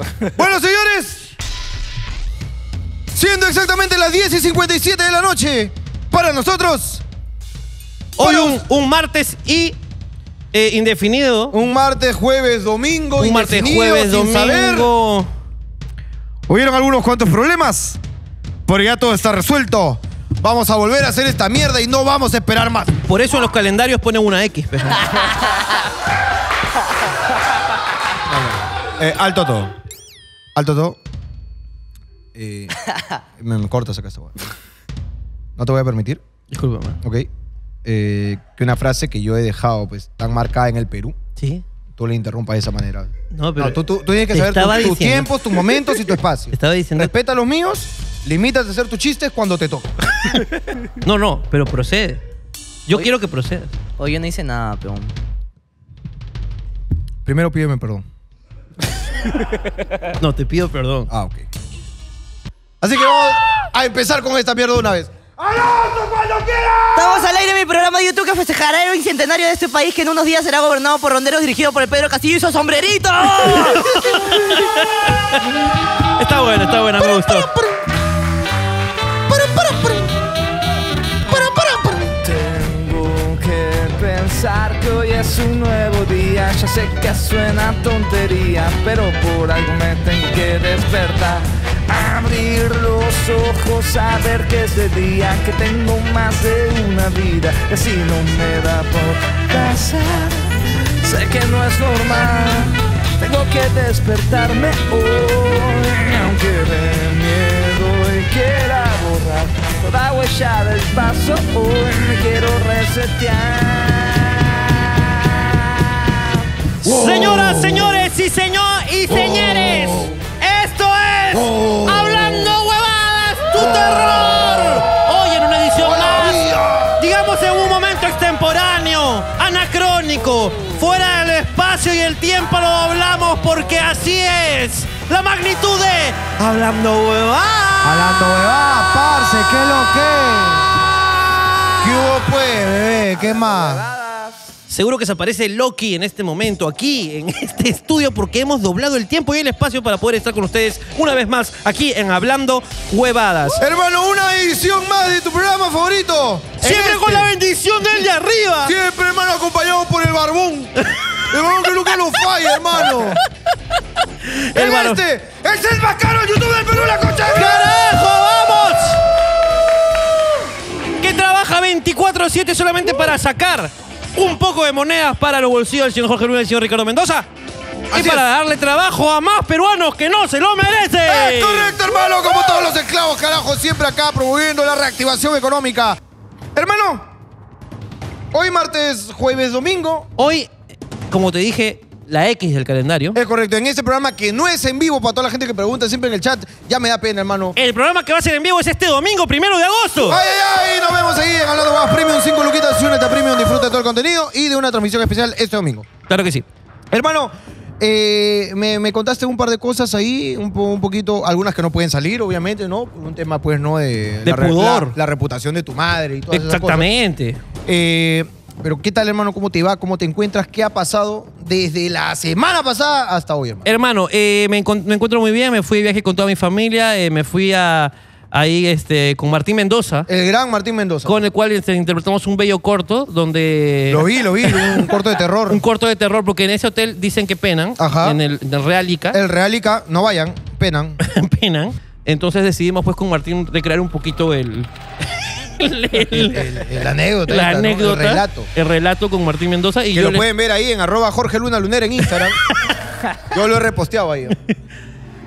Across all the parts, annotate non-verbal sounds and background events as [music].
[laughs] Bueno, señores. Siendo exactamente las 10 y 57 de la noche, para nosotros, Hoy un, un martes y eh, indefinido. un martes, jueves, domingo, Un martes, jueves, saber. domingo. ¿Hubieron algunos cuantos problemas? Pero ya todo está resuelto. Vamos a volver a hacer esta mierda y no vamos a esperar más. Por eso en los calendarios ponen una X. [laughs] Eh, alto todo. Alto todo. Eh, [laughs] me, me cortas acá esta hueá. No te voy a permitir, Discúlpame. ¿ok? Eh, que una frase que yo he dejado pues tan marcada en el Perú, ¿Sí? tú le interrumpas de esa manera. No, pero. No, tú, tú- tú tienes que te saber estaba tu- tus diciendo- tiempos, tus momentos y tu espacio. Te [laughs] estaba diciendo. Respeta los míos, limítate a hacer tus chistes cuando te toca. [laughs] No, no, pero procede. Yo quiero que procedas. Hoy yo no hice nada, peón. Primero pídeme perdón. No, te pido perdón. Ah, ok. Así que vamos a empezar con esta mierda de una vez. Estamos al aire en mi programa de YouTube que festejará el bicentenario de este país que en unos días será gobernado por ronderos dirigido por el Pedro Castillo y su sombrerito. [laughs] Está buena, está buena, me gustó. Pensar que hoy es un nuevo día. Ya sé que suena tontería, pero por algo me tengo que despertar. Abrir los ojos, saber que es de día, que tengo más de una vida, y así no me da por pasar. Sé que no es normal, tengo que despertarme hoy, aunque dé miedo y quiera borrar toda huella del paso, hoy me quiero resetear. Señoras, señores y señor y señores, esto es Hablando Huevadas, tu terror. Hoy en una edición más, digamos en un momento extemporáneo, anacrónico, fuera del espacio y el tiempo lo hablamos porque así es. La magnitud de Hablando Huevadas. Hablando huevada, parce, ¿qué es lo que? ¿Qué hubo pues, bebé? ¿Qué más? Seguro que se aparece Loki en este momento, aquí, en [laughs] este estudio, porque hemos doblado el tiempo y el espacio para poder estar con ustedes una vez más aquí en Hablando Huevadas. Hermano, una edición más de tu programa favorito. Siempre Este. con la bendición del de arriba. Siempre, hermano, acompañado por el barbón. El barbón que nunca nos falla, hermano. El barbón. este es el más caro YouTube del Perú, la concha de ¡Carajo, vamos! Que trabaja 24-7 solamente para sacar un poco de monedas para los bolsillos del señor Jorge Luna y el señor Ricardo Mendoza. Así y para es. darle trabajo a más peruanos que no se lo merecen. Es correcto, hermano, como todos los esclavos, carajo, siempre acá promoviendo la reactivación económica. Hermano, hoy martes, jueves, domingo. Hoy, como te dije, la X del calendario. Es correcto, en este programa que no es en vivo para toda la gente que pregunta siempre en el chat, ya me da pena, hermano. El programa que va a ser en vivo es este domingo, primero de agosto. ¡Ay, ay, ay! Nos vemos ahí en Hablando Más Premium, 5 luquitas, únete a Premium, disfruta de todo el contenido y de una transmisión especial este domingo. Claro que sí. Hermano, eh, me, me contaste un par de cosas ahí, un, po- un poquito, algunas que no pueden salir, obviamente, ¿no? Un tema, pues, ¿no? De, De la, pudor. La, la reputación de tu madre y todas esas cosas. Exactamente. Eh, pero, ¿qué tal, hermano? ¿Cómo te va? ¿Cómo te encuentras? ¿Qué ha pasado desde la semana pasada hasta hoy, hermano? Hermano, eh, me, encuentro muy bien. Me fui de viaje con toda mi familia. eh, me fui a, ahí este, con Martín Mendoza, El gran Martín Mendoza. con el cual este, interpretamos un bello corto donde... Lo vi, lo vi, un [laughs] corto de terror. Un corto de terror, porque en ese hotel dicen que penan. Ajá. En el, en el Real Ica. El Realica, no vayan, penan. [laughs] penan. Entonces decidimos pues con Martín recrear un poquito el... el- el- El, la anécdota. la esta, ¿no? anécdota. El relato. El relato con Martín Mendoza. Y Que yo lo le- pueden ver ahí en arroba Jorge Luna Lunera en Instagram. [laughs] Yo lo he reposteado ahí.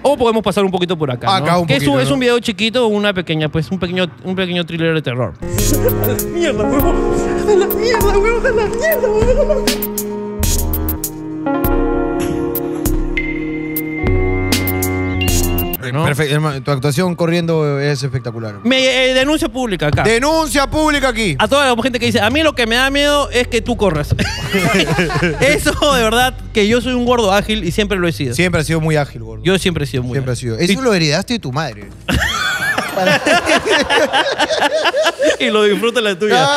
O podemos pasar un poquito por acá. ¿no? Acá un que es, un, poquito, es un video chiquito, una pequeña, pues un pequeño, un pequeño thriller de terror. mierda, huevón. A la mierda, huevón, a la mierda, huevón. ¿No? Perfecto, hermano. Tu actuación corriendo es espectacular. Me eh, denuncia pública acá. Denuncia pública aquí. a toda la gente que dice, a mí lo que me da miedo es que tú corras. [laughs] Eso de verdad que yo soy un gordo ágil y siempre lo he sido. Siempre ha sido muy ágil, gordo. Yo siempre he sido muy Siempre ha ágil. sido. Eso lo heredaste de tu madre. [laughs] y lo disfruta la tuya. [laughs]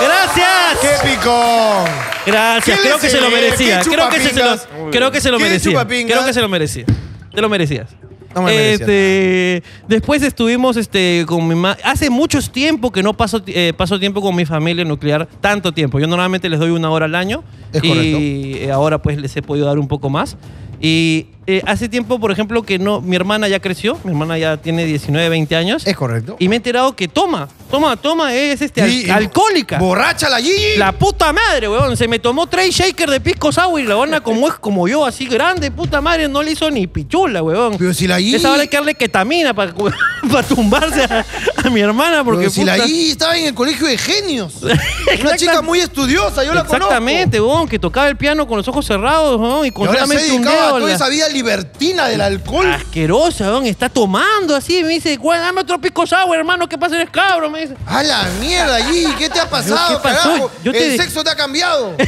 Gracias. ¡Qué picón! Gracias, ¿Qué creo que se lo merecía. ¿Qué Creo que, se, lo, chupapingas? creo que se lo ¿Qué merecía. Creo que se lo merecía. Te lo merecías. No me este, después estuvimos este, con mi mamá. Hace mucho tiempo que no paso, eh, paso tiempo con mi familia nuclear, tanto tiempo. Yo normalmente les doy una hora al año. Es y ahora pues les he podido dar un poco más. Y eh, hace tiempo, por ejemplo, que no, mi hermana ya creció, mi hermana ya tiene 19, 20 años. Es correcto. Y me he enterado que toma, toma, toma, es este, al- Y- y- alcohólica. Borracha la Gigi. La puta madre, weón. Se me tomó tres shakers de pisco sour y la buena como es como yo, así grande, puta madre, no le hizo ni pichula, weón. Pero si la Gigi. Esa hora hay que darle ketamina para [laughs] tumbarse a, a mi hermana porque Porque si la Gigi estaba en el colegio de genios. [laughs] Una Exacta- chica muy estudiosa, yo la conozco. Exactamente, weón, que tocaba el piano con los ojos cerrados, weón, y Y con ahora se solamente un dedicaba a dedo. Toda esa vida libertina del alcohol. Asquerosa, weón, está tomando así, me dice, "Güey, dame otro pisco sour, hermano, ¿qué pasa eres cabro? Me dice. A la mierda, Gigi, ¿qué te ha [laughs] pasado, ¿qué pasó? carajo? Yo te- El sexo te ha cambiado. [laughs]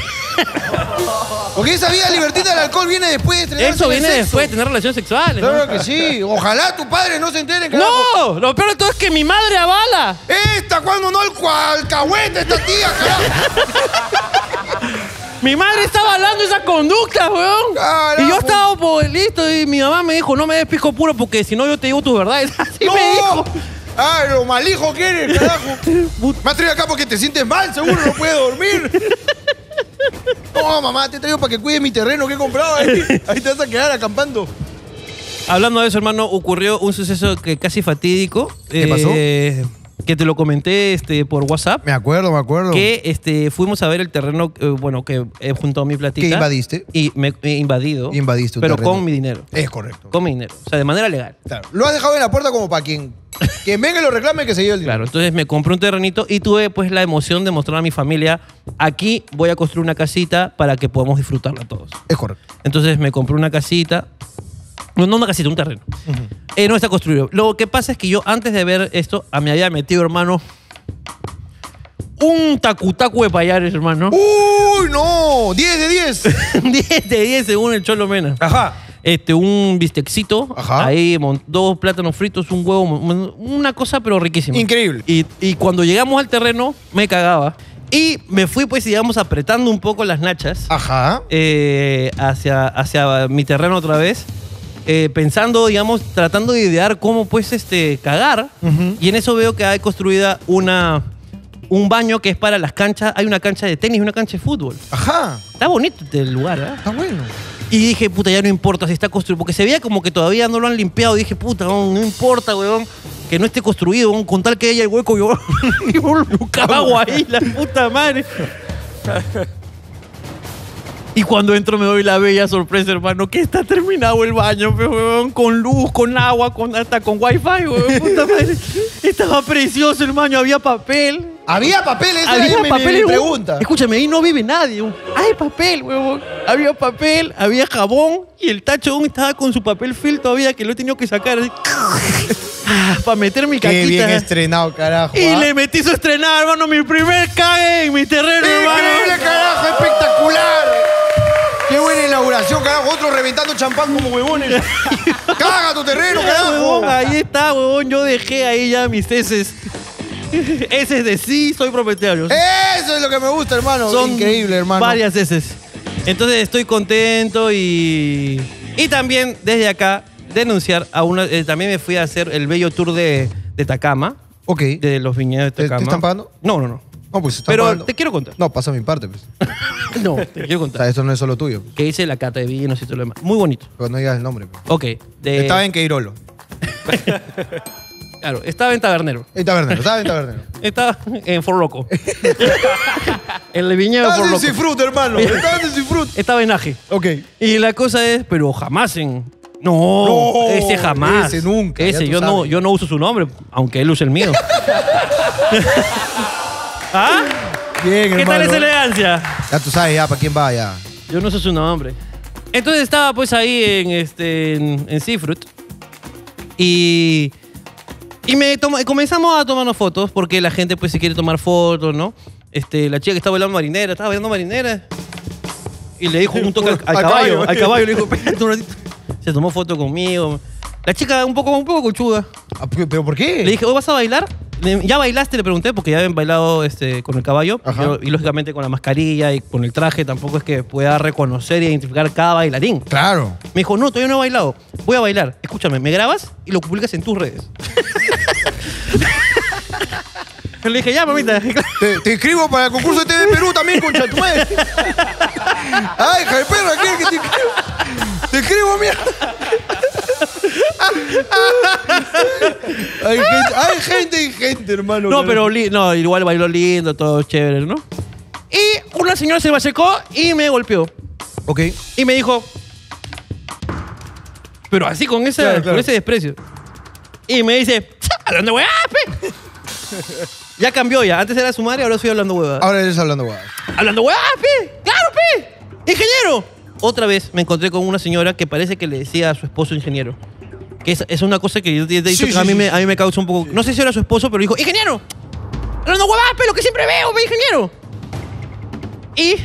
Porque esa vida libertina del alcohol viene después de estrenarse Eso en el viene sexo. después de tener relaciones sexuales. ¿no? Claro que sí. Ojalá tu padre no se entere. No, lo peor de todo es que mi madre avala. Esta, cuando no al alcahuete, esta tía, carajo. [laughs] Mi madre estaba hablando esa conducta, weón. Carajo. Y yo estaba pues, listo y mi mamá me dijo, no me des pisco puro porque si no yo te digo tus verdades. [laughs] Así ¡No! me dijo. ¡Ay, lo malijo que eres, carajo! [laughs] Me has traído acá porque te sientes mal, seguro, no puedes dormir. [laughs] No, mamá, te traigo para que cuides mi terreno que he comprado ahí. Ahí te vas a quedar acampando. Hablando de eso, hermano, ocurrió un suceso que casi fatídico. ¿Qué pasó? Eh, Que te lo comenté este, por WhatsApp. Me acuerdo, me acuerdo. Que este, fuimos a ver el terreno, eh, bueno, que he juntado a mi platita. ¿Que invadiste? Y me he invadido. Invadiste un Pero terreno. con mi dinero. Es correcto. Con mi dinero. O sea, de manera legal. Claro. Lo has dejado en la puerta como para quien, [laughs] quien venga y lo reclame que se lleve el dinero. Claro, entonces me compré un terrenito y tuve pues la emoción de mostrar a mi familia, aquí voy a construir una casita para que podamos disfrutarla todos. Es correcto. Entonces me compré una casita, no, no una casita, un terreno. Eh, no está construido. Lo que pasa es que yo antes de ver esto, a me había metido, hermano, un tacutacu de payares, hermano. ¡Uy, no! ¡10 de 10! 10 [laughs] de 10 según el Cholo Mena. Ajá. Este, un bistecito, Ajá. ahí dos plátanos fritos, un huevo, una cosa pero riquísima. Increíble. Y, y cuando llegamos al terreno, me cagaba. Y me fui, pues, digamos, apretando un poco las nachas Ajá. eh, hacia, hacia mi terreno otra vez. Eh, pensando, digamos, tratando de idear cómo, pues, este, cagar. Ujú. Y en eso veo que hay construida una, un baño que es para las canchas. Hay una cancha de tenis y una cancha de fútbol. Ajá. Está bonito el lugar, ¿ah? Está bueno. Y dije, puta, ya no importa si está construido. Porque se veía como que todavía no lo han limpiado. dije, puta, no, no importa, weón, que no esté construido, weón, con tal que haya el hueco, yo, yo lo cago ahí, la puta madre. [laughs] Y cuando entro me doy la bella sorpresa, hermano, que está terminado el baño, pe, weón, con luz, con agua, con, hasta con wifi, weón, [laughs] puta madre. Estaba precioso baño, había papel. Había papeles, esa Había era mi- mi, papel. mi pregunta. Escúchame, ahí no vive nadie. Hay papel, huevón. Había papel, había jabón y el tacho aún estaba con su papel film todavía que lo he tenido que sacar así. [laughs] para meter mi Qué caquita. bien estrenado, carajo. y ¿ah? le metí su estrenada, hermano, mi primer cague en mi terreno, ¡Increíble, hermano. carajo! ¡Espectacular! ¡Qué buena inauguración, carajo! Otro reventando champán como huevones. [laughs] ¡Caga tu terreno, carajo! Huevón, ahí está, huevón. Yo dejé ahí ya mis heces. Heces de sí, soy propietario. Eso es lo que me gusta, hermano. Son Increíble, hermano. Varias veces. Entonces estoy contento y. Y también desde acá denunciar a una. eh, también me fui a hacer el bello tour de, de Tacama, Ok. de los viñedos de ¿Te- te Tacama. están pagando? No, no, no. No, pues están Pero pagando. te quiero contar. No, pasa mi parte, pues. [laughs] No, te quiero O contar. sea, eso no es solo tuyo. pues. Que hice la cata de vinos y todo lo demás. Muy bonito. Pero no digas el nombre. pues. Ok. de- Estaba en Queirolo. [laughs] Claro, estaba en Tabernero. En Tabernero, estaba en Tabernero. Estaba en For Loco. [laughs] en el viñedo de en Loco. Cifrut, hermano. Estabas en Cifrut. Estaba en Aje. Ok. Y la cosa es, pero jamás en. No, No, ese jamás. ese nunca, ya Ese, tú yo no, sabes. yo no uso su nombre, aunque él use el mío. ¿Ah? Bien, ¿Qué tal hermano. esa elegancia? Ya tú sabes, ya, para quién va, ya. Yo no uso su nombre. Entonces estaba pues ahí en este en, en Seafruit. Y. Y me y comenzamos a tomarnos fotos porque la gente pues se quiere tomar fotos, ¿no? Este, la chica que estaba bailando marinera, estaba bailando marinera. Y le dijo un toque al, al Al caballo, caballo. al caballo, le dijo, espérate un ratito. Se tomó foto conmigo. La chica un poco, un poco conchuda. Ah, ¿Pero pero por qué? Le dije, ¿hoy vas a bailar? ¿Ya bailaste? Le pregunté, porque ya habían bailado este, con el caballo. Y lógicamente con la mascarilla y con el traje tampoco es que pueda reconocer e identificar cada bailarín. Claro. Me dijo, no, todavía no he bailado. Voy a bailar. Escúchame, me grabas y lo publicas en tus redes. [laughs] Le dije, ya, mamita. [laughs] Te, te escribo para el concurso de TV Perú también, concha tu madre. [laughs] Ay, hija de perra, ¿quieres que te escribo? Te escribo, mira. [laughs] Hay gente, hay gente y gente, hermano. No, pero li- no, igual bailó lindo, todo chévere, ¿no? Y una señora se me acercó y me golpeó. Ok. Y me dijo. Pero así con, esa, Claro, claro. con ese desprecio. Y me dice, hablando huevadas, pe". [laughs] Ya cambió ya. Antes era su madre, ahora soy hablando huevadas. Ahora eres hablando, guau. Hablando huevadas, pe. Claro, pe. Ingeniero. Otra vez me encontré con una señora que parece que le decía a su esposo ingeniero. Que es, es una cosa que yo te he dicho Sí, que a, mí sí, me, sí. a mí me causa un poco. No sé si era su esposo, pero dijo, ingeniero. Hablando huevadas, pe, lo que siempre veo, pe, ingeniero. Y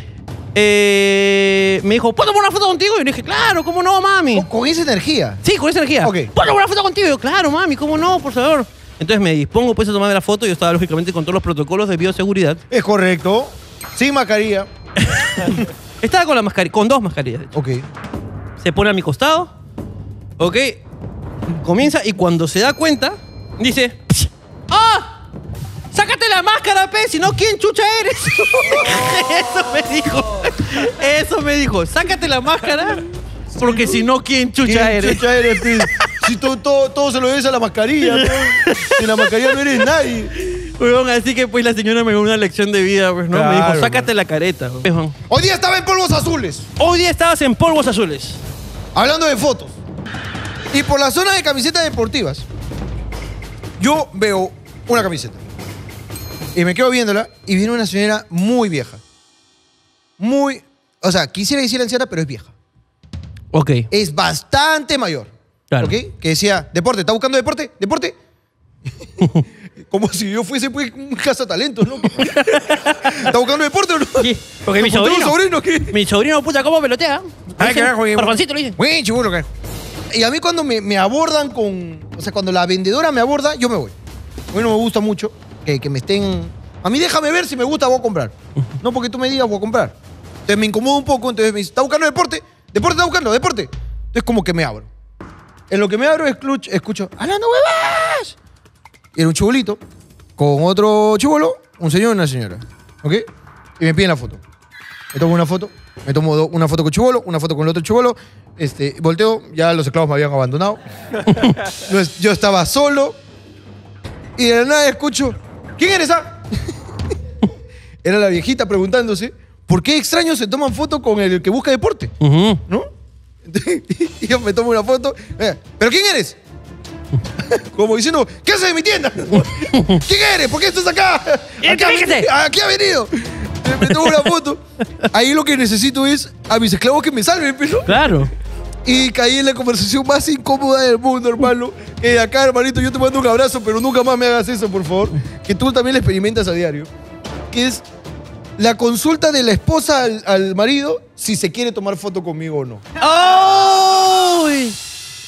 eh, me dijo, ¿puedo tomar una foto contigo? Y yo le dije, claro, ¿cómo no, mami? Con, con esa energía. Sí, con esa energía. Ok. ¿Puedo tomar una foto contigo? Y yo, claro, mami, ¿cómo no? Por favor. Entonces me dispongo pues a tomarme la foto. Yo estaba lógicamente con todos los protocolos de bioseguridad. Es correcto. Sin mascarilla. [laughs] Estaba con la mascarilla, con dos mascarillas. de hecho. Ok. Se pone a mi costado. Ok. Comienza y cuando se da cuenta, dice: ¡Ah! ¡Sácate la máscara, pe! Si no, ¿quién chucha eres? [laughs] Eso me dijo. Eso me dijo. Sácate la máscara. Porque si no, ¿quién chucha ¿Quién eres? chucha eres, pi? Si todo, todo, todo se lo debes a la mascarilla, ¿no? Sin la mascarilla no eres nadie. Weón, así que pues la señora me dio una lección de vida, pues, ¿no? me dijo, sácate la careta. weón. Hoy día estaba en polvos azules. Hoy día estabas en polvos azules. Hablando de fotos. Y por la zona de camisetas deportivas, yo veo una camiseta. Y me quedo viéndola y viene una señora muy vieja. Muy. O sea, quisiera decir anciana, pero es vieja. Ok. Es bastante mayor. Claro. ¿Ok? Que decía, deporte, ¿está buscando deporte? ¿Deporte? [laughs] Como si yo fuese pues un cazatalentos, ¿no? ¿Está buscando deporte o no? Sí, porque mi ¿Te encontré sobrino, sobrino que mi sobrino puta, ¿cómo pelotea? Ay, Dicen, carajo, Juancito lo dicen. Buen chibulo, carajo. Y a mí cuando me, me abordan con... O sea, cuando la vendedora me aborda, yo me voy. A mí no me gusta mucho que, que me estén... A mí déjame ver si me gusta, voy a comprar. No porque tú me digas, voy a comprar. Entonces me incomoda un poco, entonces me dice, ¿está buscando deporte? ¿Deporte está buscando? ¿Deporte? Entonces como que me abro. En lo que me abro escucho, escucho ¡Hablando huevas! Y era un chibolito con otro chibolo, un señor y una señora. ¿Ok? Y me piden la foto. Me tomo una foto, me tomo do- una foto con chivolo, una foto con el otro chivolo, este, volteo, ya los esclavos me habían abandonado. [laughs] No es- Yo estaba solo y de la nada escucho, ¿quién eres? ah?" [laughs] Era la viejita preguntándose, ¿por qué extraños se toman foto con el que busca deporte? Ujú. ¿No? Entonces, [laughs] y yo me tomo una foto, eh, ¿pero quién eres? Como diciendo, ¿qué haces en mi tienda? ¿Quién eres? ¿Por qué estás acá? Identifíquese. ha venido. Me tomo una foto. Ahí lo que necesito es a mis esclavos que me salven, pero. Claro. Y caí en la conversación más incómoda del mundo, hermano. Que de acá, hermanito, yo te mando un abrazo, pero nunca más me hagas eso, por favor. Que tú también lo experimentas a diario. Que es la consulta de la esposa al, al marido si se quiere tomar foto conmigo o no. ¡Ay!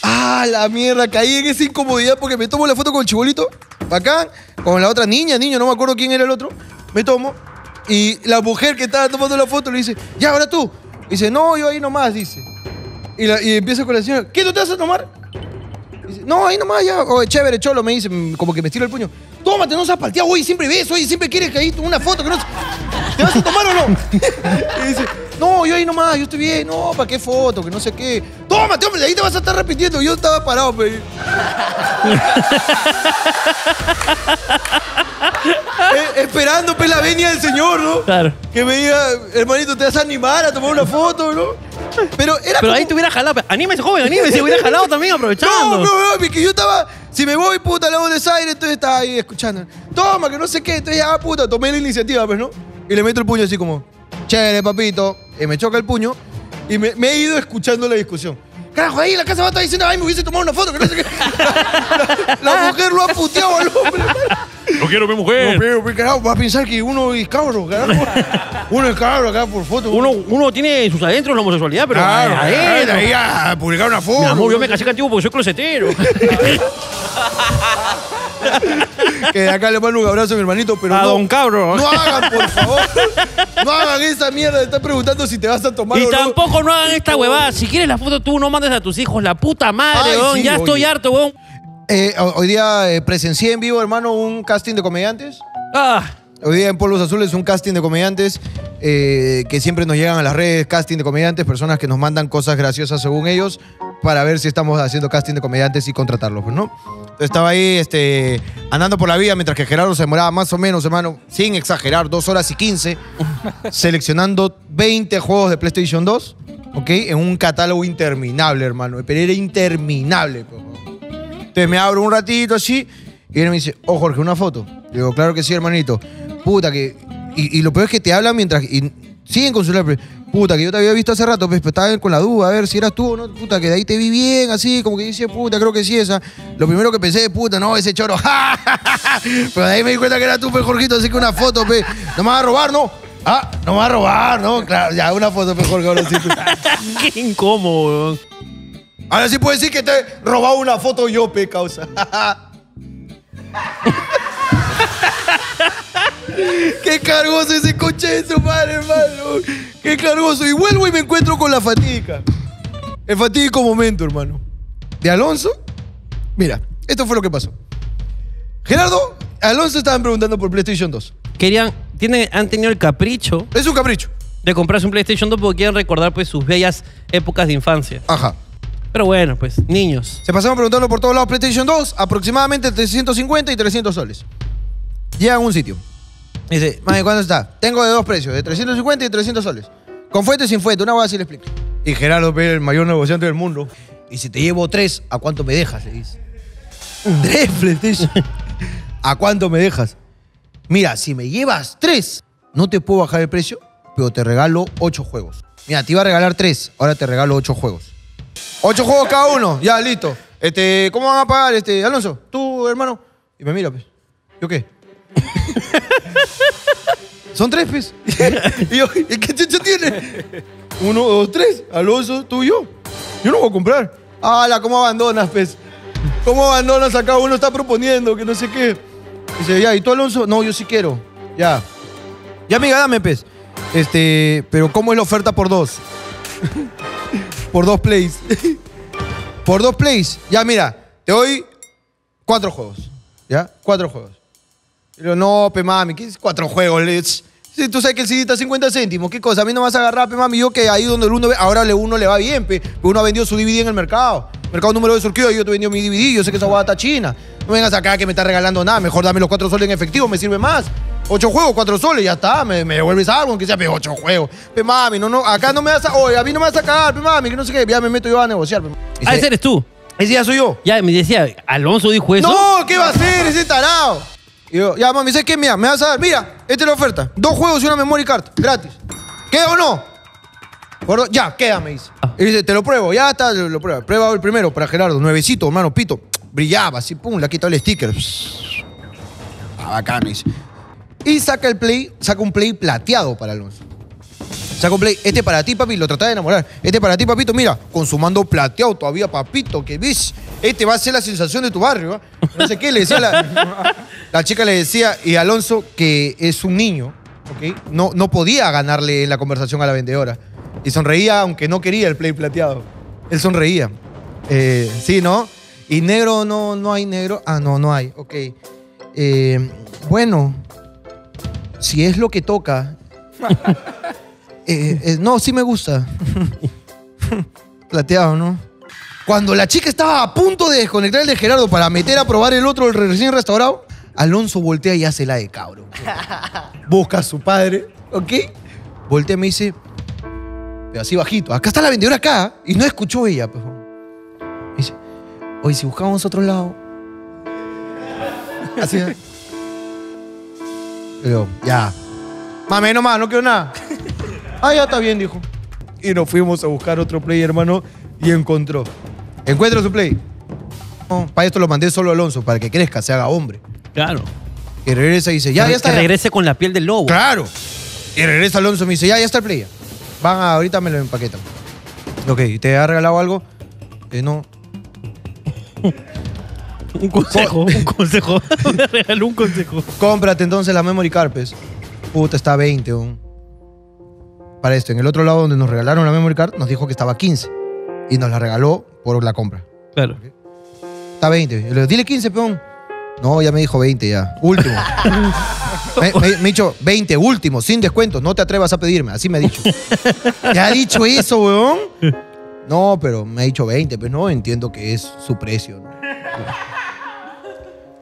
Ah, la mierda, caí en esa incomodidad porque me tomo la foto con el chibolito, bacán, con la otra niña, niño, no me acuerdo quién era el otro, me tomo, y la mujer que estaba tomando la foto le dice, ya, ahora tú. Dice, no, yo ahí nomás, dice. Y, y empieza con la señora, ¿qué tú te vas a tomar? Dice, no, ahí nomás, ya, oh, chévere, cholo, me dice, como que me estira el puño. Tómate, no seas palteado, oye, siempre ves, oye, siempre quieres que ahí una foto, que no... ¿Te vas a tomar o no? y dice, no, yo ahí nomás, yo estoy bien, no, ¿para qué foto? Que no sé qué. Tómate, hombre, ahí te vas a estar repitiendo. Yo estaba parado, pe. [laughs] Eh, esperando, pe, la venia del señor, ¿no? Claro. Que me diga, hermanito, te vas a animar a tomar una foto, ¿no? Pero era Pero como- ahí te hubiera jalado. Anímese, joven, anímese. hubiera [laughs] jalado también aprovechando. No, no, no, porque yo estaba. Si me voy, puta, la voz de Zaire, entonces estaba ahí escuchando. Toma, que no sé qué. Entonces ya, puta, tomé la iniciativa, pues, ¿no? Y le meto el puño así como, chévere, papito. Y me choca el puño. Y me, me he ido escuchando la discusión. Carajo, ahí la casa va a estar diciendo, ay, me hubiese tomado una foto, que no sé qué. [laughs] La, la mujer lo ha puteado al hombre. No quiero mi No, mujer. pero, pero, carajo, va a pensar que uno es cabro, carajo. [laughs] Uno es cabro acá por foto. Uno, uno tiene sus adentros la homosexualidad, pero Claro, adentro. ahí a publicar una foto. Mi amor, yo me casé contigo porque soy closetero. [laughs] Que de acá le mando un abrazo a mi hermanito, pero A no, don cabro. no hagan, por favor. No hagan esa mierda de estar preguntando si te vas a tomar Y o no. tampoco no hagan esta huevada. Si quieres la foto tú, no mandes a tus hijos. La puta madre, Ay, sí, ya oye. estoy harto, weón. Eh, ho- hoy día eh, presencié en vivo, hermano, un casting de comediantes. Ah, Hoy día en Polvos Azules un casting de comediantes eh, que siempre nos llegan a las redes, casting de comediantes, personas que nos mandan cosas graciosas según ellos para ver si estamos haciendo casting de comediantes y contratarlos, pues, ¿no? Entonces estaba ahí este, andando por la vida mientras que Gerardo se demoraba más o menos, hermano, sin exagerar, dos horas y quince, [laughs] seleccionando 20 juegos de PlayStation 2, ¿ok? En un catálogo interminable, hermano. Pero era interminable, pues. Entonces me abro un ratito así y él me dice, oh Jorge, una foto. Le digo, claro que sí, hermanito. Puta que. Y, lo peor es que te hablan mientras. Y siguen con su pero, Puta que yo te había visto hace rato, pues, pero estaba con la duda, a ver si eras tú o no. Puta que de ahí te vi bien, así, como que dice, puta, creo que sí esa. Lo primero que pensé, puta, no, ese choro. [laughs] pero de ahí me di cuenta que era tú, pues, Jorgito, así que una foto, pues. No me vas a robar, ¿no? Ah, no me vas a robar, ¿no? Claro, ya, una foto, pues, Jorge, ahora sí. pues. [laughs] qué incómodo. Ahora sí puedo decir que te he robado una foto yo, pe, causa. [laughs] Qué cargoso ese coche de su madre, hermano. Qué cargoso. Y vuelvo y me encuentro con la fatiga. El fatídico momento, hermano. De Alonso. Mira, esto fue lo que pasó. Gerardo, Alonso estaban preguntando por PlayStation 2. Querían, tienen, han tenido el capricho Es un capricho. de comprarse un PlayStation 2 porque quieren recordar pues sus bellas épocas de infancia. Ajá. Pero bueno, pues, niños. Se pasaron preguntando por todos lados PlayStation 2, aproximadamente 350 y 300 soles. Llegan a un sitio. Dice, mami, ¿cuánto está? Tengo de dos precios, de 350 y 300 soles. Con fuente y sin fuente, una cosa así le explico. Y Gerardo Pérez, el mayor negociante del mundo. Y si te llevo tres, ¿a cuánto me dejas? Le dice. [laughs] ¿Tres PlayStation? [laughs] ¿A cuánto me dejas? Mira, si me llevas tres, no te puedo bajar el precio, pero te regalo ocho juegos. Mira, te iba a regalar tres, ahora te regalo ocho juegos. Ocho juegos cada uno, ya, listo. Este, ¿cómo van a pagar, este, Alonso? ¿Tú, hermano? Y me mira, pues. ¿Yo qué? [laughs] Son tres, pues. [laughs] y yo, ¿y qué chucha tiene? Uno, dos, tres. Alonso, tú y yo. Yo no voy a comprar. ¡Hala! ¿Cómo abandonas, pues? ¿Cómo abandonas acá? Uno está proponiendo que no sé qué. Dice, ya, ¿y tú, Alonso? No, yo sí quiero. Ya. Ya, amiga, dame, pues. Este, pero ¿cómo es la oferta por dos? Por dos plays. [laughs] por dos plays. Ya, mira, te doy cuatro juegos. ¿Ya? Cuatro juegos. Yo, no, pe mami, ¿qué es cuatro juegos? Le- Si tú sabes que el CD está a 50 céntimos, ¿qué cosa? A mí no me vas a agarrar, pe mami. Yo que ahí donde el uno ve, ahora le uno le va bien, pe. Pero uno ha vendido su DVD en el mercado. Mercado número de surquido, yo te vendido mi DVD, yo sé que esa guada está china. No vengas acá que me estás regalando nada, mejor dame los cuatro soles en efectivo, me sirve más. Ocho juegos, cuatro soles, ya está, me, me devuelves algo, aunque sea, pe, ocho juegos. Pe mami, no, no, acá no me vas a, oye, a mí no me vas a cagar, pe mami, que no sé qué, ya me meto yo a negociar, pe. Y Ah, se- ese eres tú. ese día soy yo. Ya me decía, Alonso dijo eso. No, ¿qué va a hacer ese tarado? Y yo, ya, mami, ¿sabes qué? Mira, me vas a dar, mira, esta es la oferta. Dos juegos y una memory card, gratis. ¿Queda o no? Ya, queda, me dice. Y dice, te lo pruebo, ya está, lo, lo prueba. Prueba el primero para Gerardo, nuevecito, hermano, pito. Brillaba, así, pum, le ha quitado el sticker. Ah, bacán, me dice. Y saca el play, saca un play plateado para Alonso. Saca un play, este para ti, papi, lo trataba de enamorar. Este para ti, papito, mira, con su mando plateado todavía, papito, que ves. Este va a ser la sensación de tu barrio, ¿ah? No sé qué, le decía la, la chica le decía, y Alonso, que es un niño, ¿ok? No, no podía ganarle en la conversación a la vendedora. Y sonreía, aunque no quería el play plateado. Él sonreía. Eh, sí, ¿no? Y negro, no, no hay negro. Ah, no, no hay, ok. Eh, bueno, si es lo que toca. Eh, eh, no, sí me gusta. Plateado, ¿no? Cuando la chica estaba a punto de desconectar el de Gerardo para meter a probar el otro, recién restaurado, Alonso voltea y hace la de cabro. Busca a su padre, ¿ok? Voltea y me dice, pero así bajito, acá está la vendedora acá, y no escuchó ella. pues. Me dice, oye, si buscamos otro lado. Así. ¿Eh? Pero, ya. Mame, nomás, no quiero nada. [laughs] Ah, ya está bien, dijo. Y nos fuimos a buscar otro play, hermano, y encontró. Encuentra su play. No, para esto lo mandé solo a Alonso, para que crezca, se haga hombre. Claro. Y regresa y dice, ya, que, ya está. que ya. regrese con la piel del lobo. Claro. Y regresa Alonso y me dice, ya, ya está el play. Van a, ahorita me lo empaquetan. Ok, ¿te ha regalado algo? Eh, no. [laughs] Un consejo, [laughs] un consejo. [laughs] Me regaló un consejo. Cómprate entonces la memory card, pues. Puta, está 20. un. Para esto, en el otro lado donde nos regalaron la memory card, nos dijo que estaba 15. Y nos la regaló por la compra. Claro. Está 20. Yo le digo, dile 15, peón. No, ya me dijo 20 ya. Último. [laughs] me, me- me ha dicho 20, último, sin descuento. No te atrevas a pedirme. Así me ha dicho. ¿Te ha dicho eso, weón? No, pero me ha dicho 20, pero no entiendo que es su precio. ¿no?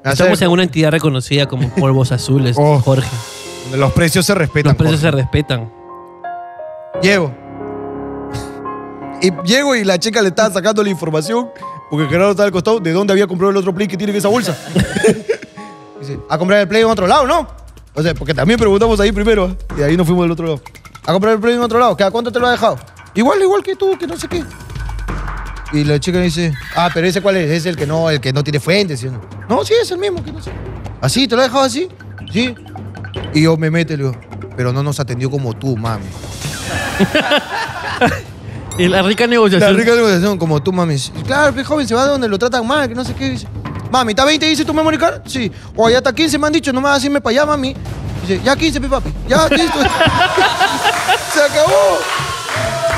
Estamos en una entidad reconocida como [laughs] Polvos Azules, Oh. Jorge. Los precios se respetan. Los precios se respetan. Llego. Y llego y la chica le estaba sacando la información, porque Gerardo estaba al costado, de dónde había comprado el otro play que tiene en esa bolsa. [laughs] Dice, a comprar el play en otro lado, ¿no? O sea, porque también preguntamos ahí primero, ¿eh? y ahí nos fuimos del otro lado. A comprar el play en otro lado, ¿que a cuánto te lo ha dejado? Igual, igual que tú, que no sé qué. Y la chica dice, ah, pero ese cuál es, es el que no, el que no tiene fuente, ¿sí o no? No, sí, es el mismo, que no sé. ¿Así? ¿Te lo ha dejado así? Sí. Y yo me meto y le digo, pero no nos atendió como tú, mami. [laughs] Y la rica La negociación. rica negociación, como tú, mami. Claro, que joven se va de donde lo tratan mal, que no sé qué. Dice, mami, ¿está 20 dice tu memory card? Sí. O ya está 15, me han dicho, no me vas a decirme para allá, mami. Dice, ya 15, mi papi. Ya, listo. [laughs] se acabó.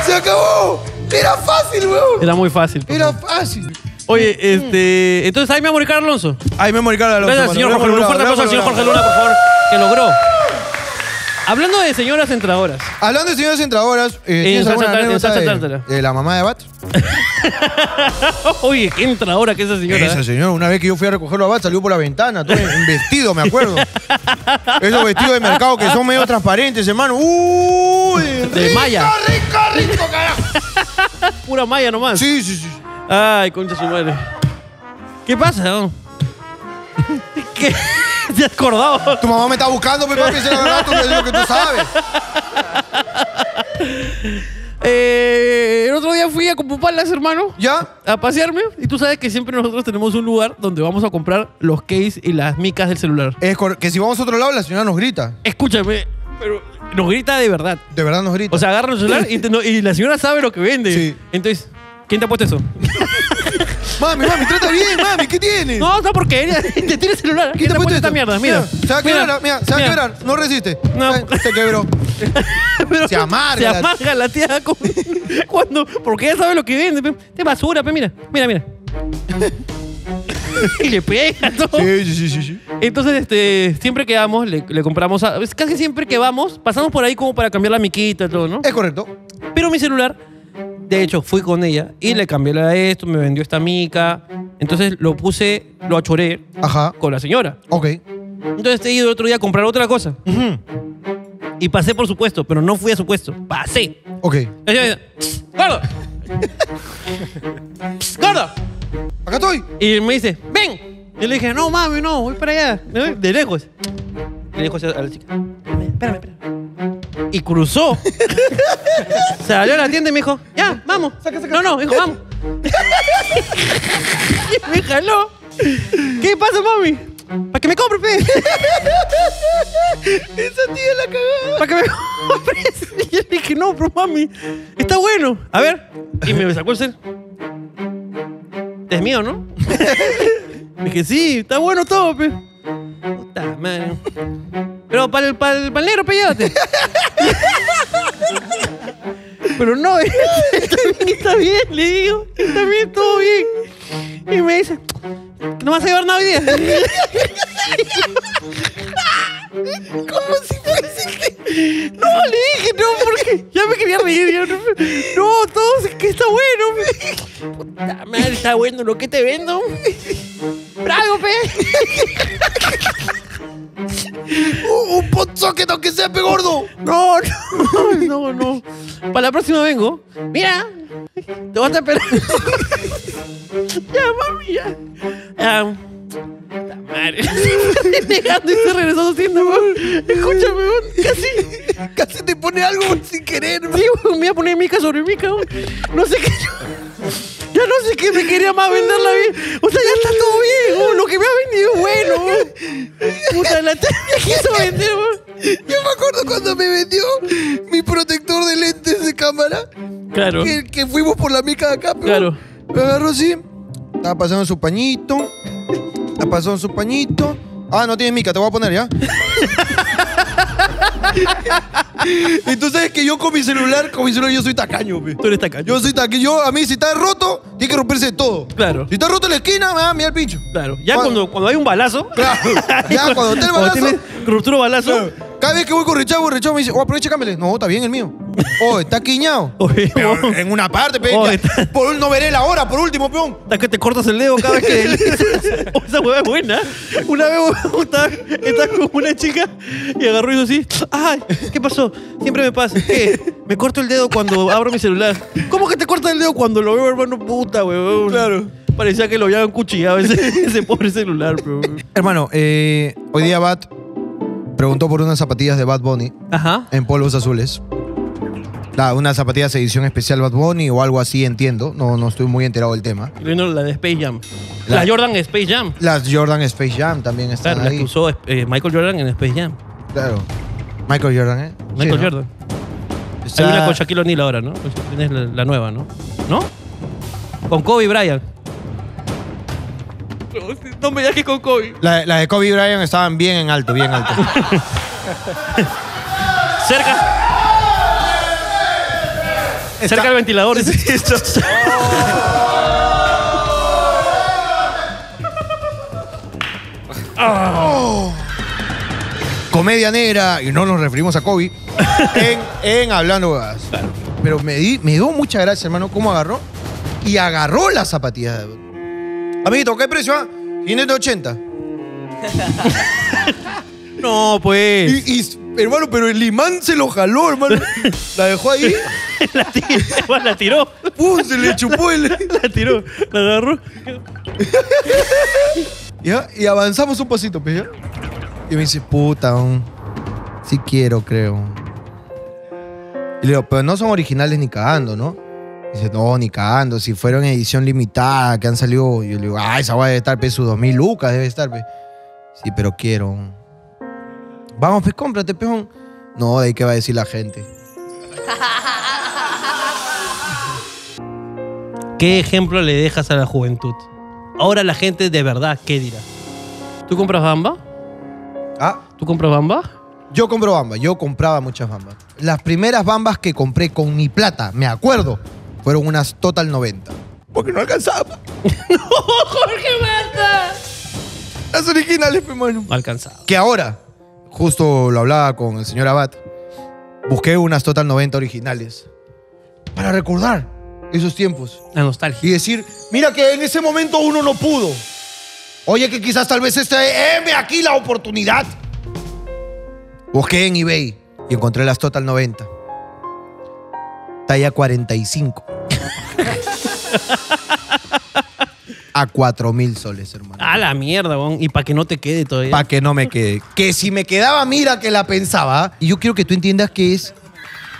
Se acabó. Era fácil, weón. Era muy fácil. Era favor. fácil. Oye, este. Entonces, ahí me voy a Ricardo Alonso. Ay, memory card, Alonso. Gracias al señor Jorge Luna. Un fuerte aplauso al señor Jorge Luna, por favor, que logró. Hablando de señoras entradoras. Hablando de señores entradoras, eh, ¿tienes salsa alguna tar- en anécdota salsa de, tártara. de la mamá de Bat? [laughs] Oye, qué entradora que esa señora. Esa ¿eh? señora, una vez que yo fui a recogerlo a Bat, salió por la ventana, todo en vestido, me acuerdo. [laughs] Esos vestidos de mercado que son medio transparentes, hermano. ¡Uy! De rico, malla. rico, rico, carajo! [laughs] Pura malla nomás. Sí, sí, sí. Ay, concha su madre. ¿Qué pasa? no? [laughs] ¿Qué? [laughs] ¿Te has acordado? Tu mamá me está buscando, mi papi, ese es rato que lo que tú sabes. Eh, el otro día fui a Compupalas, hermano. ¿Ya? A pasearme. Y tú sabes que siempre nosotros tenemos un lugar donde vamos a comprar los case y las micas del celular. Es cor- que si vamos a otro lado, la señora nos grita. Escúchame, pero nos grita de verdad. De verdad nos grita. O sea, agarra el celular y, te- no- y la señora sabe lo que vende. Sí. Entonces, ¿quién te ha puesto eso? [laughs] mami, mami, trata bien, mami, ¿qué tienes? No, no, porque ella [laughs] te tiene el celular. ¿Quién te ha puesto esta mierda? Mira. Se va a quebrar, mira, se va a Mira. quebrar. No resiste. No. Se quebró. [laughs] Pero Se amarga Se la- amarga la tía con- cuando. Porque ella sabe lo que vende. pe. De basura, pe, mira. Mira, mira. [laughs] y le pega todo. Sí, sí, sí, sí. Entonces, este, siempre que vamos, le, le compramos. a- es casi siempre que vamos, pasamos por ahí como para cambiar la miquita y todo, ¿no? Es correcto. Pero mi celular, de hecho, fui con ella y le cambié la de esto, me vendió esta mica. Entonces lo puse, lo achoré Ajá. con la señora. Ok. Entonces he ido el otro día a comprar otra cosa. Y pasé por supuesto, pero no fui a su puesto. Pasé. Ok. Dice, ¡Gordo! [laughs] ¡Gordo! Acá estoy. Y me dice, ¡ven! Y le dije, no, mami, no, voy para allá. De lejos. Le dijo a la chica, espérame, espérame. Y cruzó. [laughs] Salió a la tienda y me dijo, ya, vamos. No, no, dijo, vamos. [laughs] y me jaló. ¿Qué pasa, mami? Para que me compre, pe. [laughs] Esa tía la cagada. Para que me compres. Y yo le dije, no, pero mami, está bueno. A ver. Y me sacó el Es mío, ¿no? [laughs] Dije, sí, está bueno todo, pe. Puta madre. Pero para el, para el, para el negro, pe, llévate. [laughs] Pero no, [laughs] está bien, está bien, le digo. Está bien, todo bien. Y me dice, no vas a llevar nada hoy día. Como si fuese que... No, le dije, no, porque ya me quería reír. yo no, no, todo es que está bueno. Puta madre, está bueno lo que te vendo. Bravo, pe. Un, un pozoque, aunque sea pe gordo. No, no, no, no. Para la próxima vengo. Mira, te vas a esperar. [laughs] ya, mami, ya. Ya. Puta madre. [laughs] Negando y se regresó haciendo, weón. Escúchame, weón. Casi. Casi te pone algo sin querer. Sí, weón, me voy a poner mica sobre mica, weón. No sé qué. Ya, Ya no sé qué me quería más venderla bien. O sea, ya está todo bien, weón. Lo que me ha vendido es bueno, weón. Puta, la tía quiso vender, weón. Yo me acuerdo cuando me vendió mi protector de lentes de cámara. Claro. Que, que fuimos por la mica de acá, pero Claro. Me agarró así. Estaba pasando su pañito. Estaba pasando su pañito. Ah, no tienes mica, te voy a poner ya. [laughs] y tú sabes que yo con mi celular, con mi celular yo soy tacaño, pe. Tú eres tacaño. Yo soy tacaño. Yo, a mí, si está roto, tiene que romperse todo. Claro. Si está roto en la esquina, me da miedo el pincho. Claro. Ya Cuando- cuando, cuando hay un balazo. Claro. [laughs] Ya, cuando está el balazo. tienes ruptura o balazo. Claro. Cada vez que voy con Richavo, Richavo me dice, oh, aprovecha, cámbiale. No, está bien el mío. [laughs] Oh, está quiñado. [laughs] Pero en una parte, pe. Oh, ya. está- Por no veré la hora, por último, peón. Hasta que te cortas el dedo cada vez que. [laughs] Oh, Esa hueá es buena. Una vez weón, estaba, estaba con una chica y agarró y hizo así. ¡Ay! ¿Qué pasó? Siempre me pasa. ¿Qué? Me corto el dedo cuando abro mi celular. ¿Cómo que te cortas el dedo cuando lo veo, hermano? Puta, weón. Claro. Parecía que lo habían cuchillado ese, ese pobre celular, weón. Hermano, eh, hoy día Bat preguntó por unas zapatillas de Bad Bunny Ajá. en polvos azules. Nada, unas zapatillas edición especial Bad Bunny o algo así, entiendo. No, no estoy muy enterado del tema. Y vino la de Space Jam. La- La, Jordan Space Jam. Las Jordan Space Jam también están Claro, la ahí. que usó eh, Michael Jordan en Space Jam. Claro. Michael Jordan, ¿eh? Michael Sí, ¿no? Jordan. Está- Hay una con Shaquille O'Neal ahora, ¿no? Tienes la, la nueva, ¿no? ¿No? Con Kobe Bryant. No me que con Kobe. La, la de Kobe Bryant estaban bien en alto, bien alto. [laughs] Cerca. Cerca del ventilador. Comedia negra, y no nos referimos a Kobe, [laughs] en, en Hablando Huevadas. Pero me, di, me dio mucha gracia, hermano, cómo agarró. Y agarró las zapatillas. Amiguito, ¿qué precio? Ah? 580. [laughs] No, pues. Y, y, hermano, pero el imán se lo jaló, hermano. [laughs] La dejó ahí, [laughs] la, tiró, la tiró. ¡pum! Se le chupó el. La tiró. La agarró. ¿Ya? Y avanzamos un pasito, pues, ¿ya? Y me dice, puta, um, sí quiero, creo. Y le digo, pero no son originales ni cagando, ¿no? Dice, no, ni cagando. Si fueron edición limitada, que han salido. Yo le digo, ah, esa va debe estar, pues, sus 2000 lucas, debe estar, pues. Sí, pero quiero. Vamos, pues, cómprate, pejón. No, de ahí qué va a decir la gente. [laughs] ¿Qué ejemplo le dejas a la juventud? Ahora la gente de verdad, ¿qué dirá? ¿Tú compras bamba? Ah, ¿Tú compras bamba? Yo compro bambas, yo compraba muchas bambas. Las primeras bambas que compré con mi plata, me acuerdo, fueron unas Total 90. Porque no alcanzaba. [laughs] ¡Jorge Marta! Las originales, pues, mano. Alcanzado. Que ahora, justo lo hablaba con el señor Abad, busqué unas Total 90 originales. Para recordar esos tiempos. La nostalgia. Y decir, mira que en ese momento uno no pudo. Oye, que quizás tal vez este, heme aquí la oportunidad. Busqué en eBay y encontré las Total 90. Talla 45. A 4 mil soles, hermano. A la mierda. Y para que no te quede todavía. Para que no me quede. Que si me quedaba, mira que la pensaba. Y yo quiero que tú entiendas que es,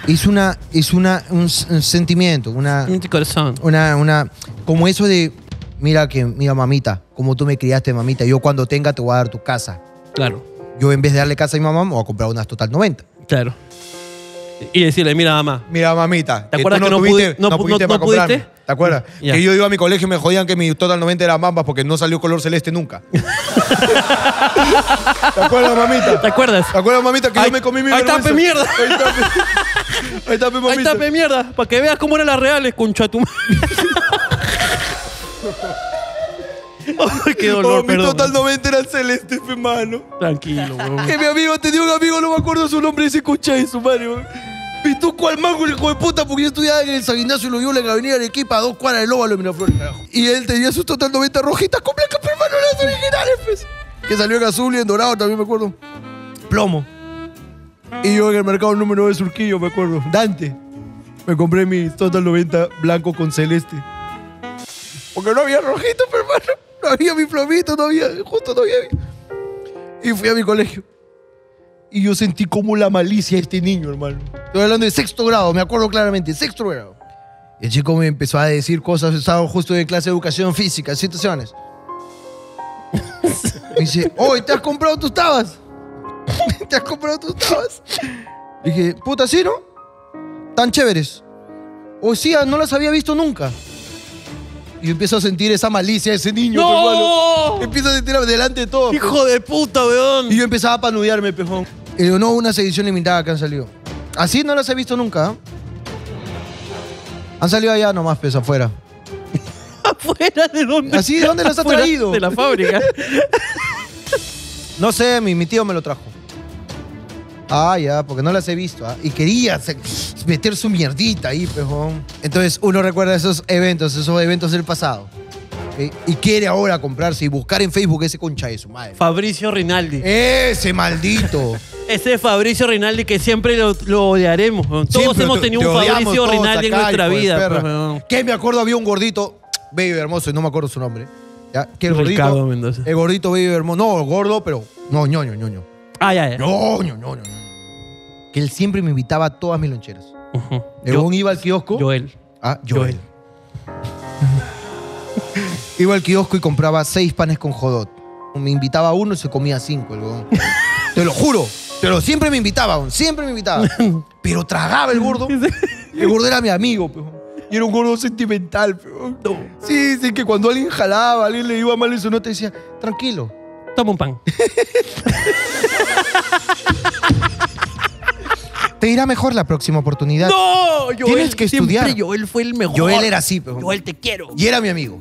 es, una, es una, un, un sentimiento, una, Mi corazón. una, una, como eso de, mira que, mira mamita, como tú me criaste mamita, yo cuando tenga te voy a dar tu casa. Claro, Yo en vez de darle casa a mi mamá, me voy a comprar unas Total 90. claro. Y decirle, mira, mamá. Mira mamita, ¿Te acuerdas que no tuviste- pudi- no pu- pudiste no- para no pudiste? ¿Te acuerdas? Ya. Que yo iba a mi colegio y me jodían que mi Total 90 era mambas porque no salió color celeste nunca. [laughs] ¿Te acuerdas, mamita? ¿Te acuerdas? ¿Te acuerdas, mamita, que Ahí- yo me comí mi ahí está, vergüenza? pe, mierda. Ahí está, pe. [laughs] Ahí Ahí mamita. está, pe mierda. Para que veas cómo eran las reales, concha tu. [laughs] Ay, qué dolor, Oh, mi. Total 90 era celeste, pe, mano. Tranquilo, weón. Que mi amigo, tenía un amigo, no me acuerdo su nombre, ese concha de su madre, weón. Pituco al mango, el hijo de puta, porque yo estudiaba en el San Ignacio Loyola en la avenida Arequipa, a dos cuadras del óvalo de Miraflores, carajo. Y él tenía sus Total 90 rojitas con blancas, pero hermano, las originales, pues. Que salió en azul y en dorado, también me acuerdo. Plomo. Y yo en el mercado número de Surquillo, me acuerdo. Dante. Me compré mis Total 90 blanco con celeste. Porque no había rojito, pero hermano. No había mi plomito, no había, justo no había. Y fui a mi colegio. Y yo sentí como la malicia de este niño, hermano. Estoy hablando de sexto grado, me acuerdo claramente, sexto grado. Y el chico me empezó a decir cosas, estaba justo en clase de educación física, situaciones. Me dice, oye, ¿te has comprado tus tabas? [laughs] ¿Te has comprado tus tabas? Dije, puta, ¿sí, no? Tan chéveres. O sí, no las había visto nunca. Y yo empiezo a sentir esa malicia de ese niño, ¡No! Empiezo a sentir delante de todo. Hijo de puta, weón. Y yo empezaba a panudearme, pejón. Y digo, no, unas ediciones limitadas que han salido. Así no las he visto nunca. ¿ah? Han salido allá nomás, pues, afuera. [laughs] ¿Afuera de dónde? ¿Así? ¿De dónde las ha Afuera traído? De la fábrica. No sé, mi, mi tío me lo trajo. Ah, ya, porque no las he visto. ¿ah? Y quería se- meter su mierdita ahí, pejón. Entonces uno recuerda esos eventos, esos eventos del pasado. ¿Ok? Y quiere ahora comprarse y buscar en Facebook ese concha de su madre. Fabricio Rinaldi. Ese maldito. [laughs] Ese Fabricio Rinaldi que siempre lo, lo odiaremos. weón. Todos Siempre hemos te- tenido te un odiamos Fabricio todos Rinaldi en acá, nuestra hijo de vida. perra. pues, weón. Que me acuerdo había un gordito, bello y hermoso, y no me acuerdo su nombre. ¿ya? Que el Ricardo gordito, Mendoza. El gordito, bello y hermoso. No, gordo, pero no, ñoño, ñoño. Ah, ya, ya. ñoño, ñoño, ñoño. Que él siempre me invitaba a todas mis loncheras. Ujú. El Yo- huevón iba al kiosco. Joel. Ah, Joel. Joel. Iba al kiosco y compraba seis panes con jodot. Me invitaba a uno y se comía cinco, el huevón. [laughs] Te lo juro. Pero siempre me invitaba, huevón, siempre me invitaba. [laughs] Pero tragaba el gordo. El gordo era mi amigo, peón. Y era un gordo sentimental, peón. Sí, sí, que cuando alguien jalaba, alguien le iba mal en su nota, decía, tranquilo. Toma un pan. [laughs] Te irá mejor la próxima oportunidad. ¡No! Joel, Tienes que estudiar. Siempre Joel fue el mejor. Joel era así, peón. Joel, te quiero. Y era mi amigo.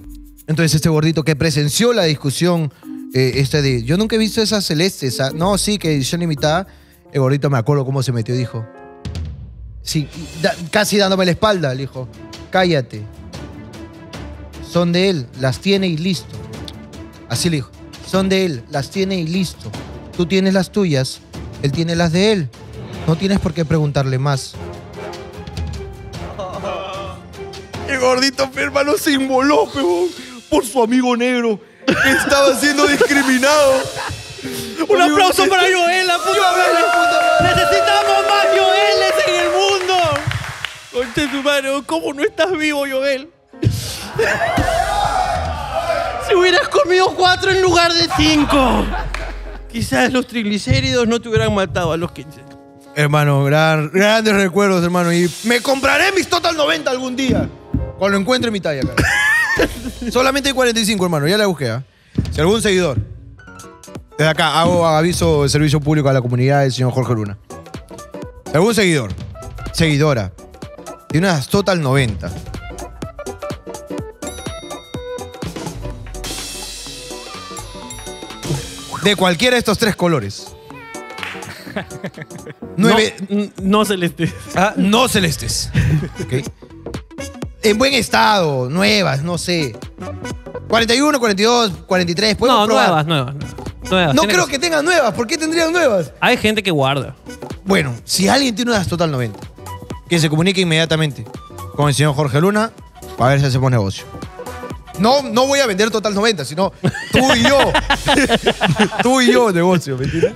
Entonces este gordito que presenció la discusión, eh, este de, yo nunca he visto esas celestes. ah, No, sí, que edición limitada. El gordito me acuerdo cómo se metió, dijo. Sí, casi dándome la espalda, le dijo, cállate. Son de él, las tiene y listo. Así le dijo, son de él, las tiene y listo. Tú tienes las tuyas, él tiene las de él. No tienes por qué preguntarle más. El gordito se inmoló, peón, por su amigo negro que estaba siendo discriminado. Un aplauso para Joel, la puta madre. Necesitamos más Joeles en el mundo. Conche tu madre, ¿cómo no estás vivo, Joel? Si hubieras comido cuatro en lugar de cinco, quizás los triglicéridos no te hubieran matado a los 15. Hermano, gran- grandes recuerdos, hermano. Y me compraré mis Total 90 algún día. Cuando encuentre mi talla, cara. [laughs] Solamente hay 45, hermano. Ya la busqué, ¿ah? Si algún seguidor. Desde acá hago aviso de servicio público a la comunidad del señor Jorge Luna. Si algún seguidor, seguidora, tiene unas Total 90. De cualquiera de estos tres colores. [laughs] Nueve, No, no celeste. Ah, no celestes. [laughs] Ok. En buen estado, nuevas, no sé. 41, 42, 43, podemos No, probar. nuevas, nuevas. nuevas. No Tiene creo que tengan nuevas. ¿Por qué tendrían nuevas? Hay gente que guarda. Bueno, si alguien tiene unas Total 90, que se comunique inmediatamente con el señor Jorge Luna para ver si hacemos negocio. No, no voy a vender Total 90, sino tú y yo. [laughs] tú y yo negocio, ¿me entiendes?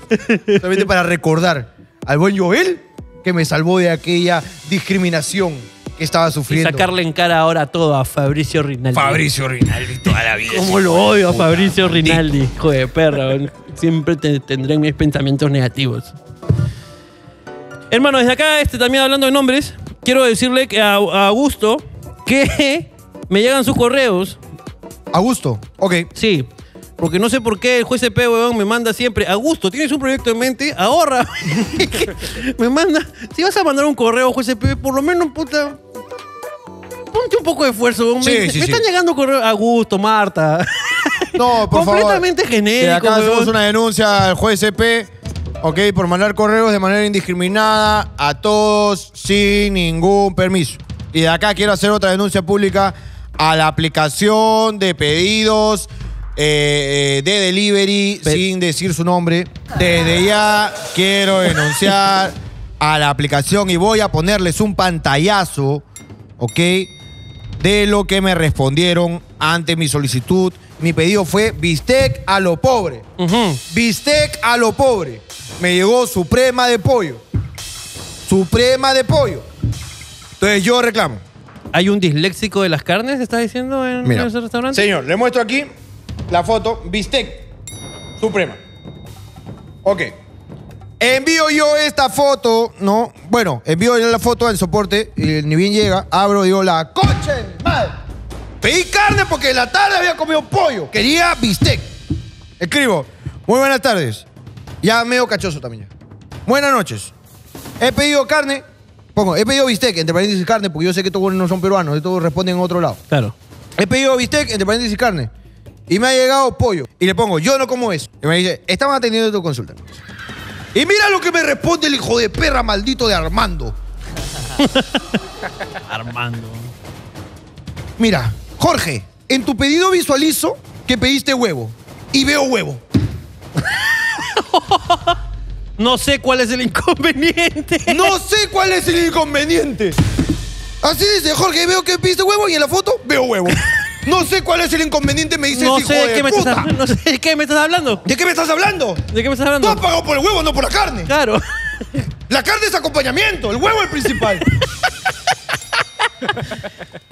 Solamente para recordar al buen Joel que me salvó de aquella discriminación que estaba Y sufriendo. sacarle en cara ahora todo a Fabricio Rinaldi. Fabricio Rinaldi toda la vida. ¿Cómo lo odio a Fabricio Rinaldi? Hijo de perra. weón. Siempre te- tendré mis pensamientos negativos. Hermano, desde acá, este, también hablando de nombres, quiero decirle que a, a Augusto que [laughs] me llegan sus correos. Augusto, ok. Sí. Porque no sé por qué el juez CP, weón, me manda siempre. Augusto, ¿tienes un proyecto en mente? Ahorra. [laughs] me manda. Si vas a mandar un correo, juez CP, por lo menos, puta. Ponte un poco de esfuerzo. Sí, me sí, me sí. están llegando correos. Augusto, Marta. [laughs] No, por favor. Completamente genérico. De acá weón. hacemos una denuncia al juez CP, ok, por mandar correos de manera indiscriminada a todos sin ningún permiso. Y de acá quiero hacer otra denuncia pública a la aplicación de pedidos eh, eh, de delivery Pe- sin decir su nombre. Desde ya quiero denunciar a la aplicación y voy a ponerles un pantallazo, ok, de lo que me respondieron ante mi solicitud. Mi pedido fue bistec a lo pobre. Bistec a lo pobre. Me llegó suprema de pollo. Suprema de pollo. Entonces yo reclamo ¿Hay un disléxico de las carnes, estás diciendo, en Mira, ese restaurante? señor, le muestro aquí la foto. Bistec Suprema. Ok. Envío yo esta foto, ¿no? Bueno, envío yo la foto al soporte y ni bien llega, abro, digo, la coche, madre. Pedí carne porque en la tarde había comido pollo. Quería bistec. Escribo, muy buenas tardes. Ya medio cachoso también. ya. Buenas noches. He pedido carne. Pongo, he pedido bistec, entre paréntesis carne, porque yo sé que todos no son peruanos, todos responden en otro lado. Claro. He pedido bistec, entre paréntesis carne. Y me ha llegado pollo. Y le pongo, yo no como eso. Y me dice, estaban atendiendo tu consulta. Y mira lo que me responde el hijo de perra maldito de Armando. [laughs] Armando. Mira, Jorge, en tu pedido visualizo que pediste huevo. Y veo huevo. No sé cuál es el inconveniente. No sé cuál es el inconveniente. Así dice, Jorge, veo que pediste huevo y en la foto veo huevo. [laughs] No sé cuál es el inconveniente, me dice No ese sé hijo de de qué me estás, no sé de qué me estás hablando. ¿De qué me estás hablando? ¿De qué me estás Tú hablando? has pagado por el huevo, no por la carne. Claro. La carne es acompañamiento, el huevo es el principal. [laughs]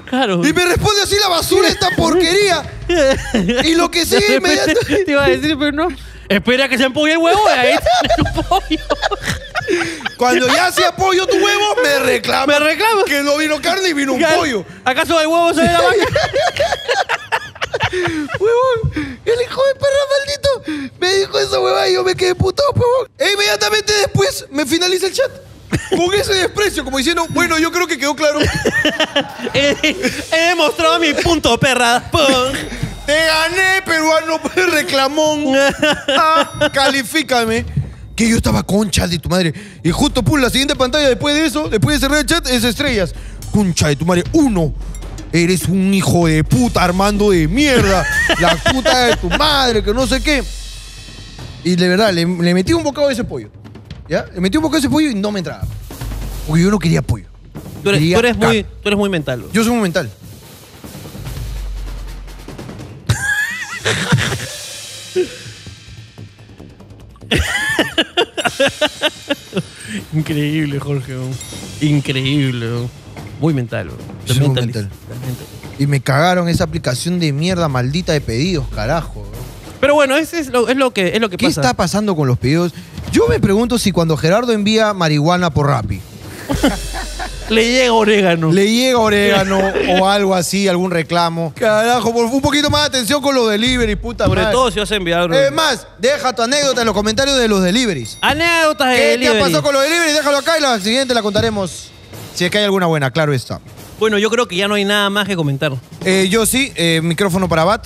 Claro. Y me responde así la basura, esta porquería. [laughs] Y lo que sigue inmediatamente. Te iba a decir, pero no. Espera que se empuje el huevo y ahí [laughs] tienes tu pollo. Cuando ya se apoyo tu huevo, me reclama. Me reclama. Que no vino carne y vino un pollo. ¿Acaso el huevo se ve la [laughs] vaca? Huevón, el hijo de perra maldito me dijo esa hueva y yo me quedé putado, huevón. E inmediatamente después me finaliza el chat. Con ese desprecio, como diciendo, bueno, yo creo que quedó claro. [laughs] he, he demostrado mi punto, perra. Te gané, peruano [laughs] reclamón. Ah, califícame. Que yo estaba concha de tu madre. Y justo, pum, la siguiente pantalla después de eso, después de cerrar el chat, es estrellas. Concha de tu madre. Uno. Eres un hijo de puta, Armando de mierda. La puta de tu madre, que no sé qué. Y de verdad, le, le metí un bocado de ese pollo. ¿Ya? Le metí un bocado de ese pollo y no me entraba. Porque yo no quería pollo. Tú eres, tú eres muy, tú eres muy mental. Yo soy un mental. [laughs] Increíble, Jorge. bro. Increíble. bro. Muy mental. bro. Soy mental. Y me cagaron esa aplicación de mierda maldita de pedidos, carajo. Pero bueno, ese es lo, es lo que, es lo que ¿Qué pasa. está pasando con los pedidos? Yo me pregunto si cuando Gerardo envía marihuana por Rappi, [laughs] Le llega orégano. le llega orégano o algo así, algún reclamo. Carajo, por un poquito más de atención con los deliveries, puta Sobre madre. todo si vas a enviar. bro. Es más, deja tu anécdota en los comentarios de los deliveries. Anécdotas de ¿Qué te delivery. pasó con los deliveries? Déjalo acá y la siguiente la contaremos. Si es que hay alguna buena, claro está. Bueno, yo creo que ya no hay nada más que comentar. Eh, yo sí, eh, micrófono para Abad.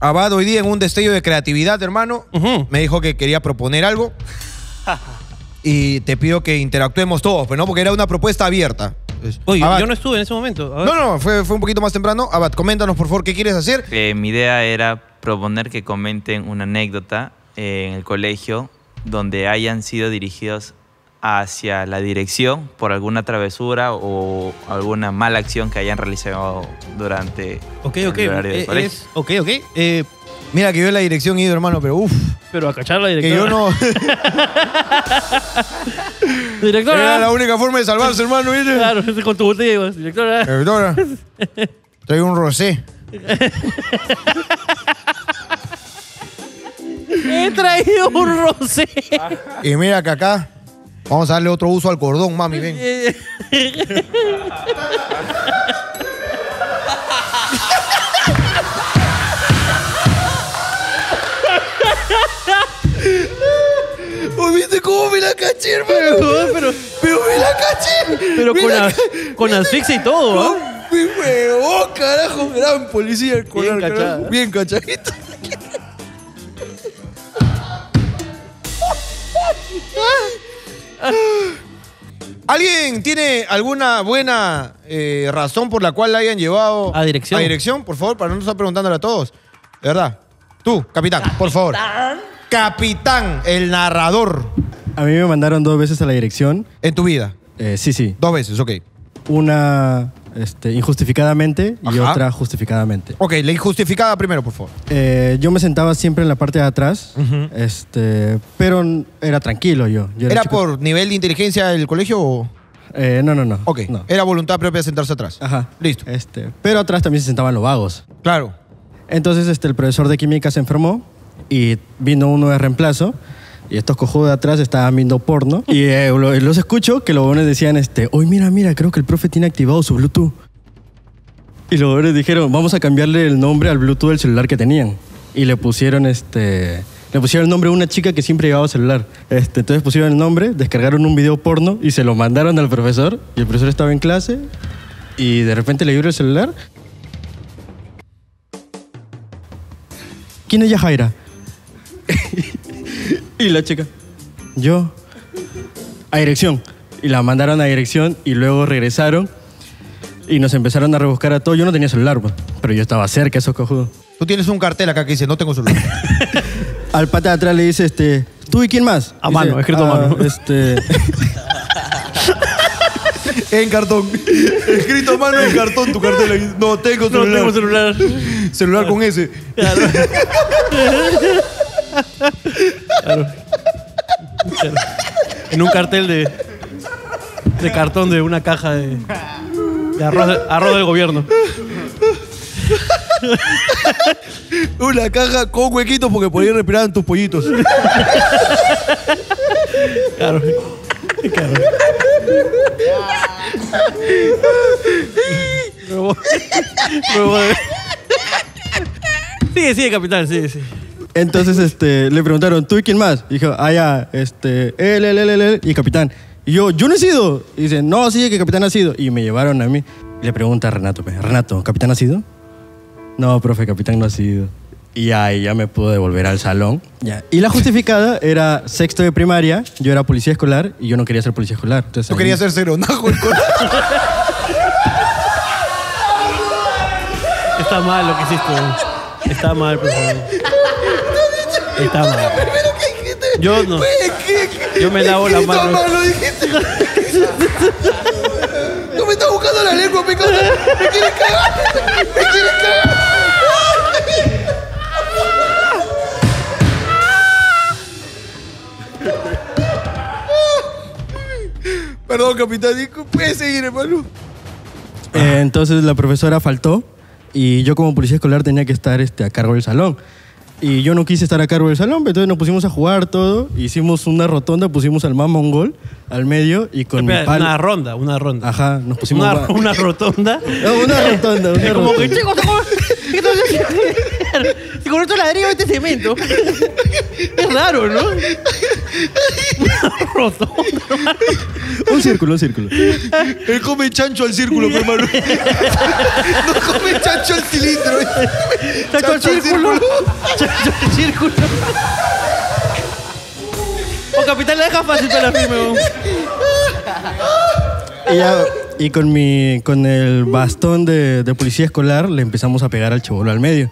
Abad hoy día en un destello de creatividad, hermano, Ujú. me dijo que quería proponer algo. [laughs] y te pido que interactuemos todos, pues no, porque era una propuesta abierta. Oye, Abad- yo no estuve en ese momento. No, no, fue, fue un poquito más temprano. Abad, coméntanos por favor qué quieres hacer. Eh, mi idea era proponer que comenten una anécdota eh, en el colegio donde hayan sido dirigidos hacia la dirección por alguna travesura o alguna mala acción que hayan realizado durante Ok, el ok. horario del eh, colegio. es- ok, ok. Eh, Mira que yo en la dirección he ido, hermano, pero uff, pero a cachar la que directora. yo no. [laughs] Directora. Era la única forma de salvarse, hermano. ¿viste? Claro, con tu botella. Directora. Directora, traigo un rosé. [laughs] He traído un rosé. Y mira que acá vamos a darle otro uso al cordón, mami, ven. [laughs] viste cómo me la caché, hermano? pero, pero, Pero me la caché. pero Me con, la con asfixia y todo, ¿ah? Mi huevón, carajo. Gran policía el Bien colar, carajo. cachada. Bien cachadito. ¿Alguien tiene alguna buena eh, razón por la cual la hayan llevado A dirección. A dirección, por favor, para no estar preguntándole a todos. De verdad. Tú, capitán, por favor. Capitán, el narrador A mí me mandaron dos veces a la dirección. en tu vida. Eh, sí, sí. Dos veces, ok. Una este, injustificadamente y Ajá. otra justificadamente. Ok, la injustificada primero, por favor. Eh, yo me sentaba siempre en la parte de atrás, este, pero era tranquilo yo. Yo ¿Era chico- por nivel de inteligencia del colegio o...? Eh, no, no, no. Ok, no. era voluntad propia sentarse atrás. Ajá. Listo. Este, pero atrás también se sentaban los vagos. Claro. Entonces este, el profesor de química se enfermó y vino uno de reemplazo. Y estos cojudos de atrás estaban viendo porno. Y eh, lo- los escucho que los jóvenes decían, este, oye, mira, mira, creo que el profe tiene activado su Bluetooth. Y los jóvenes dijeron, vamos a cambiarle el nombre al Bluetooth del celular que tenían. Y le pusieron, este, le pusieron el nombre de una chica que siempre llevaba celular. Este, entonces pusieron el nombre, descargaron un video porno y se lo mandaron al profesor. Y el profesor estaba en clase y de repente le dio el celular. ¿Quién es Yajaira? [laughs] y la chica, yo, a dirección. Y la mandaron a dirección y luego regresaron y nos empezaron a rebuscar a todos. Yo no tenía celular, pues, pero yo estaba cerca, esos cojudos. Tú tienes un cartel acá que dice, no tengo celular. [laughs] Al pata de atrás le dice, este, ¿tú y quién más? A Dice, mano, escrito a "Ah, mano". [laughs] Este, en cartón. Escrito a mano en cartón tu cartel. ahí. No tengo No celular. tengo celular. Celular con ese. Claro. Claro. Claro. En un cartel de, de cartón de una caja de, de arroz, arroz del gobierno. Una caja con huequitos porque por ahí respiraban tus pollitos. Claro. Claro. De- Sigue, sigue, capitán, sigue, sigue. Entonces este, le preguntaron, ¿tú y quién más? Dijo, ah, ya, este, él, él, él, él, él, y capitán. Y yo, yo no he sido. Y dice, no, sí, que capitán ha sido. Y me llevaron a mí. Y le pregunta a Renato, pues, Renato, ¿capitán ha sido? No, profe, capitán no ha sido. Y ahí ya me pudo devolver al salón. Ya. Y la justificada [laughs] era sexto de primaria, yo era policía escolar y yo no quería ser policía escolar. Entonces, Tú ahí- querías ser ceronajo. el [laughs] cor- Está mal lo que hiciste. Está mal, por favor. Está mal. Yo no. Yo me lavo la mano. mano, dijiste. [laughs] Tú me estás buscando la lengua, me causa- Me quieres cagar. Me quieres cagar. [laughs] Perdón, capitán. disculpe, Puedes seguir, hermano. Eh, entonces la profesora faltó y yo como policía escolar tenía que estar este, a cargo del salón. Y yo no quise estar a cargo del salón, pero entonces nos pusimos a jugar todo, hicimos una rotonda, pusimos al mama un gol al medio y con mi Espera, palo... Una ronda, una ronda. Ajá, nos pusimos... Una, una rotonda. No, una rotonda, una Es [laughs] como que, rotonda. chicos, ¿cómo- Si [laughs] con esto ladrillo este cemento. [laughs] Es raro, ¿no? Una rotonda. Un círculo, un círculo. Él come chancho al círculo, mi hermano. No come chancho al cilindro. Chacho al círculo. Chacho al círculo. O capitán, le deja fácil para la firme, weón. Y, ya- y con, mi, con el bastón de, de policía escolar le empezamos a pegar al chivolo al medio.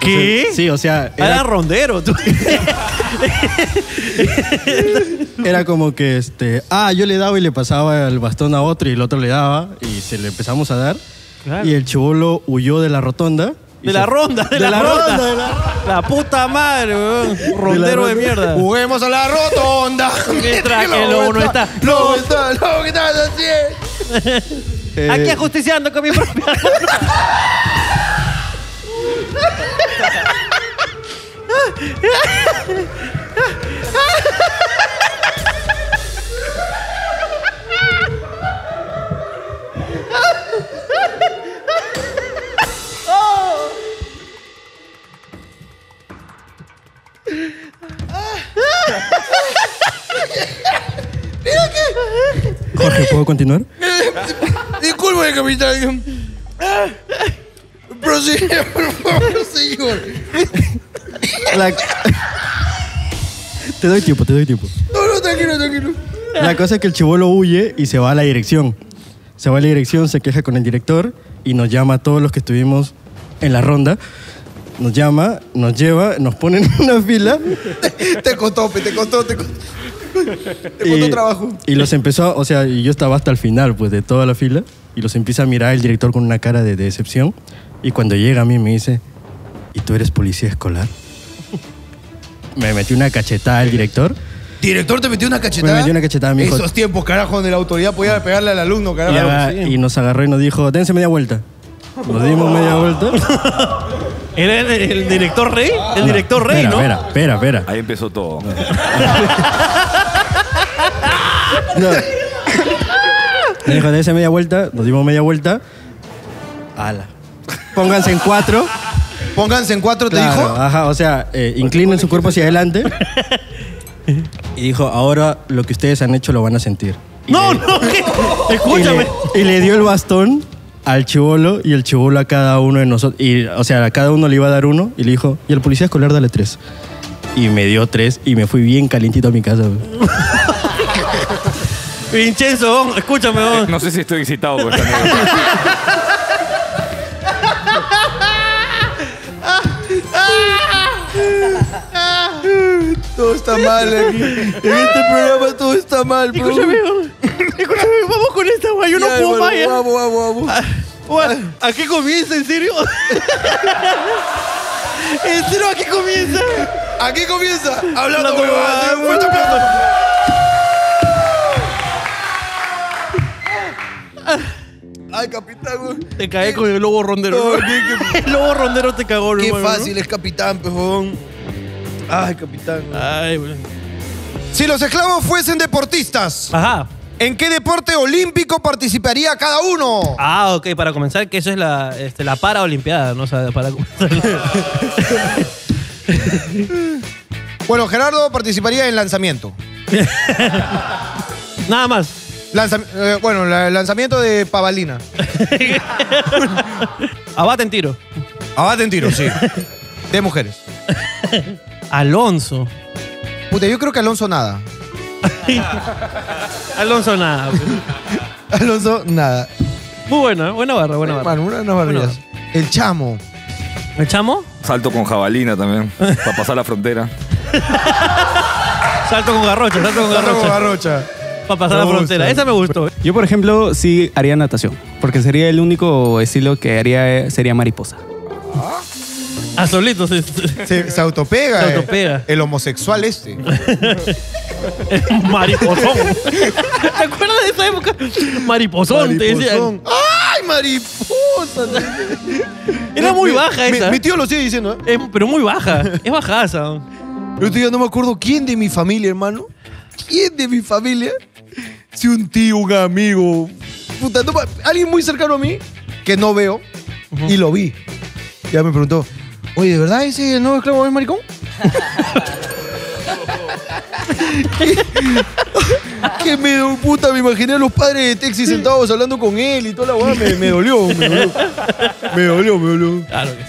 ¿Qué? Sí, o sea, Era era, rondero, tú. [laughs] era como que, este, ah, yo le daba y le pasaba el bastón a otro y el otro le daba y se le empezamos a dar. Claro. Y el chivolo huyó de la rotonda. y De se- la ronda, de, la, ronda. La puta madre, weón. Rondero de, ronda. mierda. Juguemos a la rotonda. [laughs] Mientras [laughs] que el lobo no está. Lobo está, lobo, ¿qué estás haciendo? Eh, Aquí ajusticiando con mi propia Jorge, ¿puedo continuar? [laughs] Disculpe, capitán. Prosigue, por favor, señor. La- te doy tiempo, te doy tiempo. No, no, tranquilo, tranquilo. La cosa es que el chivolo huye y se va a la dirección. Se va a la dirección, se queja con el director y nos llama a todos los que estuvimos en la ronda. Nos llama, nos lleva, nos pone en una fila Te costó, pe, te costó, te costó. Te y, costó trabajo. y los empezó, o sea, y yo estaba hasta el final pues de toda la fila y los empieza a mirar el director con una cara de decepción y cuando llega a mí me dice, ¿y tú eres policía escolar? Me metió una cachetada el director ¿Director te metió una cachetada? Me metió una cachetada, mijo. Esos tiempos, carajo, donde la autoridad podía pegarle al alumno, Y, carajo. aga- y nos agarró y nos dijo, dense media vuelta. Nos dimos media vuelta. [laughs] ¿Era el, el director rey? El director rey, espera, ¿no? Espera, espera, espera. Ahí empezó todo. No. [laughs] Me dijo, dense media vuelta. Nos dimos media vuelta. Ala. Pónganse en cuatro. Pónganse en cuatro, te Claro, dijo. Ajá, o sea, eh, inclinen su cuerpo hacia adelante. Y dijo, ahora lo que ustedes han hecho lo van a sentir. Y No, le- no, ¿qué? y escúchame. le, y le dio el bastón al chivolo y el chivolo a cada uno de nosotros. Y, o sea, a cada uno le iba a dar uno y le dijo, y al policía escolar dale tres. Y me dio tres y me fui bien calientito a mi casa. güey. Vincenzo, escúchame, weón. No sé si estoy excitado con esta [laughs] anécdota. Todo está mal aquí. En este programa todo está mal, bro. Escúchame, vamos con esta, weón. Yo no Ya, puedo hermano, más. ya. Vamos, vamos, vamos. Ah, weón, ¿A qué comienza, en serio? [laughs] ¿En serio a qué comienza? Aquí comienza. Hablando Hablando huevadas. huevadas. Fuerte aplauso. Ay, capitán, güey. Te caí con el lobo rondero. No, ¿no? qué- [laughs] El lobo rondero te cagó, Qué hermano, ¿no? fácil es capitán, pejón. Ay, capitán. Ay, weón. Si los esclavos fuesen deportistas, Ajá. ¿en qué deporte olímpico participaría cada uno? Ah, ok, para comenzar, que eso es la, este, la paraolimpiada, ¿no? O sea, para comenzar. [laughs] Bueno, Gerardo participaría en lanzamiento. [laughs] Nada más. Lanzam- eh, bueno, la- lanzamiento de pavalina. [laughs] Abate en tiro. Abate en tiro, sí. De mujeres. Alonso. Puta, yo creo que Alonso nada. Alonso nada. pues. [laughs] Alonso nada. Muy buena, ¿eh? buena barra, buena barra. Hermano, una, unas barbaridades. El chamo. ¿El chamo? Salto con jabalina también, para pasar la frontera. [laughs] Salto con garrocha, salto con Garrocha. garrocha. Garrocha. Para pasar Me la gusta. frontera. Esa me gustó. Yo, por ejemplo, sí haría natación, porque sería el único estilo que haría eh, sería mariposa. A solito. sí. Se, se autopega. Se eh. autopega. El homosexual este. [laughs] Mariposón. ¿Te acuerdas de esa época? Mariposón, te decían. Mariposón. ¡Ay, mariposa! Era muy baja esa. Mi, tío lo sigue diciendo. ¿eh? Es- pero muy baja. Es bajaza. El otro día no me acuerdo quién de mi familia, hermano. ¿Quién de mi familia? Si un tío, un amigo. Puta, no alguien muy cercano a mí que no veo y lo vi. Ya me preguntó, oye, ¿de verdad ese nuevo esclavo es maricón? [laughs] que me dio puta, me imaginé a los padres de Texi sentados hablando con él y toda la weá. Me, me dolió, me dolió. Me dolió, me dolió. Claro que sí.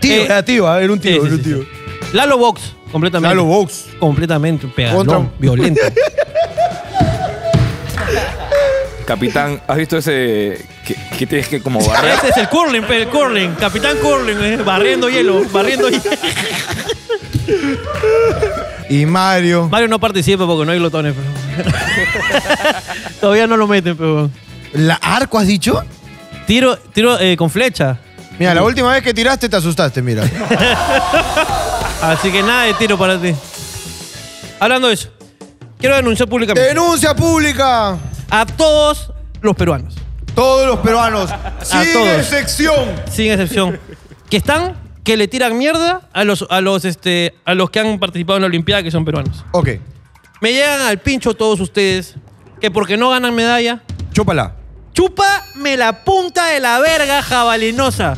Tío, Eh, era tío, ah, era un tío, sí, sí, era un sí, tío. sí. Lalo Box, completamente. Lalo Box. Completamente Contra- violento. [laughs] Capitán, ¿has visto ese que, que tienes que como barrer? Ese es el curling, el curling. Capitán curling, eh, barriendo hielo, barriendo hielo. Y Mario. Mario no participa porque no hay glotones, pero. Todavía no lo meten, pero. ¿La arco has dicho? Tiro, tiro eh, con flecha. Mira, la última vez que tiraste te asustaste, mira. [laughs] Así que nada de tiro para ti. Hablando de eso, quiero denunciar públicamente ¡Denuncia pública! a todos los peruanos, Todos los peruanos, sin todos. excepción. sin excepción, que están, que le tiran mierda a los, a los, este, a los que han participado en la Olimpiada que son peruanos. Ok, Me llegan al pincho todos ustedes que porque no ganan medalla, chúpala. chúpame la punta de la verga jabalinosa.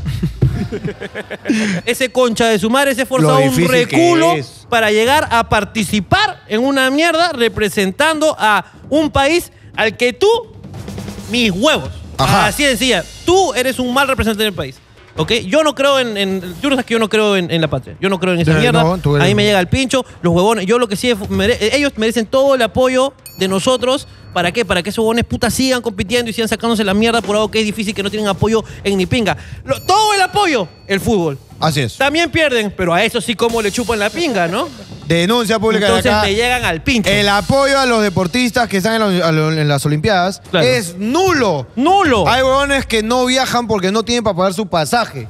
ese concha de su madre se Lo un difícil que reculo es. para llegar a participar en una mierda representando a un país al que tú, mis huevos. Ajá. Así de sencilla. Tú eres un mal representante del país. ¿Ok? Yo no creo en. en tú no sabes que yo no creo en, en la patria. Yo no creo en esa mierda. no, Ahí me llega el pincho, los huevones. Yo lo que sí. es- mere- ellos merecen todo el apoyo de nosotros. ¿Para qué? Para que esos huevones putas sigan compitiendo y sigan sacándose la mierda por algo que es difícil, que no tienen apoyo en ni pinga. Lo- todo el apoyo, el fútbol. Así es. También pierden, pero a eso sí como le chupan la pinga, ¿no? Denuncia pública Entonces de acá. me llegan al pincho. El apoyo a los deportistas que están en, la- a lo- en las Olimpiadas Claro. es nulo. ¡Nulo! Hay huevones que no viajan porque no tienen para pagar su pasaje.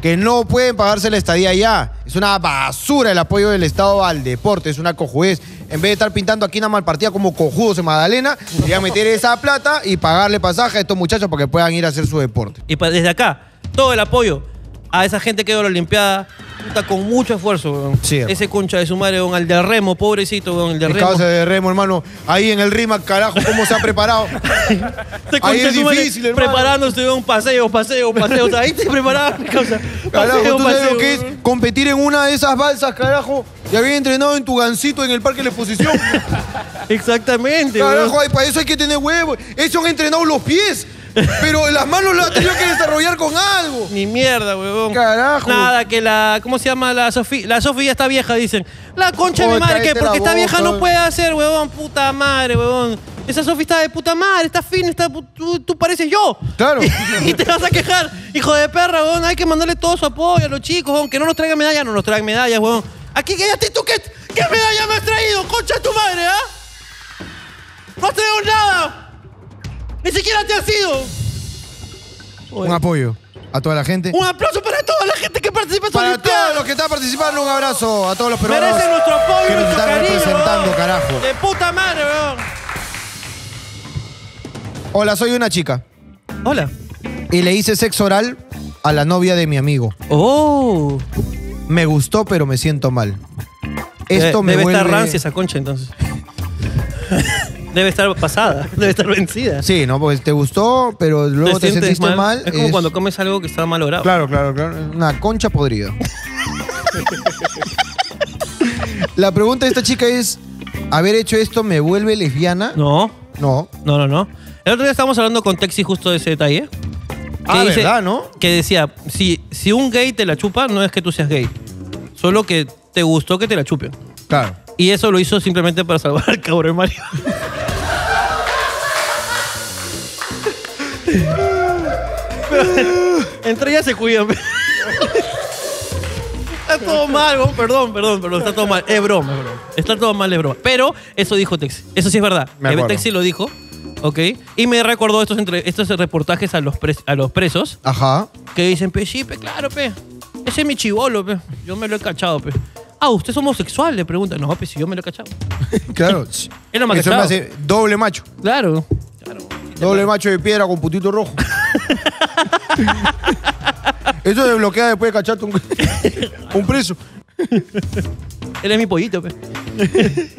que no pueden pagarse la estadía ya. Es una basura el apoyo del Estado al deporte, es una cojudez. En vez de estar pintando aquí una malpartida como cojudos en Magdalena, deberían [laughs] meter esa plata y pagarle pasaje a estos muchachos para que puedan ir a hacer su deporte. Y pa- desde acá, todo el apoyo a esa gente que dio la Olimpiada puta, con mucho esfuerzo, weón. Sí, hermano. Ese concha de su madre, weón, al de remo, pobrecito, weón, el de El remo. causa de Remo, hermano. Ahí en el RIMAC, carajo, cómo se ha preparado. [laughs] Este Ahí concha es de su madre difícil, hermano. Preparándose, weón, paseo, paseo, paseo. O sea, ahí te preparaban, causa. Carajo, Paseo, ¿tú sabes paseo, lo que es weón. competir en una de esas balsas, carajo? Y había entrenado en tu gancito en el Parque de la Exposición. [laughs] Exactamente, Carajo, weón. ay, para eso hay que tener huevos. Eso han entrenado los pies. Pero las manos las tenido que desarrollar con algo. Ni mierda, weón. Carajo. Nada, que la. ¿Cómo se llama la Sofía? La Sofía está vieja, dicen. La concha de mi madre, que cállate porque está vieja no puede hacer, weón. Puta madre, weón. Esa Sofía está de puta madre, está fina, está, tú, tú pareces yo. Claro. [laughs] y te vas a quejar, hijo de perra, weón. Hay que mandarle todo su apoyo a los chicos, weón. Que no nos traigan medallas, no nos traigan medallas, weón. Aquí, tú, ¿qué, qué medalla me te has ido. Un apoyo a toda la gente. Un aplauso para toda la gente que participa en Para Olimpiada. todos los que están participando, un abrazo a todos los peruanos Merecen nuestro apoyo que y nos nuestro están cariño, representando, weón. carajo. De puta madre, weón. Hola, soy una chica. Hola. Y le hice sexo oral a la novia de mi amigo. Oh. Me gustó, pero me siento mal. Esto Debe- me Debe vuelve... estar rancia esa concha, entonces. [laughs] debe estar pasada, [laughs] debe estar vencida. Sí, no, pues te gustó, pero luego te, sientes sentiste mal. Es como cuando comes algo que está mal logrado. Claro, claro, claro. Una concha podrida. [laughs] La pregunta de esta chica es, ¿haber hecho esto me vuelve lesbiana? No. No. No, no, no. El otro día estábamos hablando con Texi justo de ese detalle. Ah, ¿verdad, no? Que decía, si, si un gay te la chupa, no es que tú seas gay. Solo que te gustó que te la chupen. Claro. Y eso lo hizo simplemente para salvar al cabrón Mario. [laughs] Pero, [laughs] entre ellas se cuidan. [laughs] Está todo mal, perdón, perdón, perdón, está todo mal. Es broma, es broma. Está todo mal, es broma. Pero eso dijo Texi. Eso sí es verdad. Me Eh, acuerdo. Texi lo dijo, ¿ok? Y me recordó estos, entre, estos reportajes a los, pres- a los presos Ajá. que dicen, pe, sí, pe, claro, pe. Ese es mi chivolo, pe. Yo me lo he cachado, pe. Ah, ¿usted es homosexual? Le preguntan. No, pe, si yo me lo he cachado. [laughs] Claro. Él no me ha Eso me cachado. hace doble macho. Claro. Doble macho de piedra con putito rojo. [laughs] Eso desbloquea después de cacharte un, [laughs] un preso. Él es mi pollito, pe. [laughs]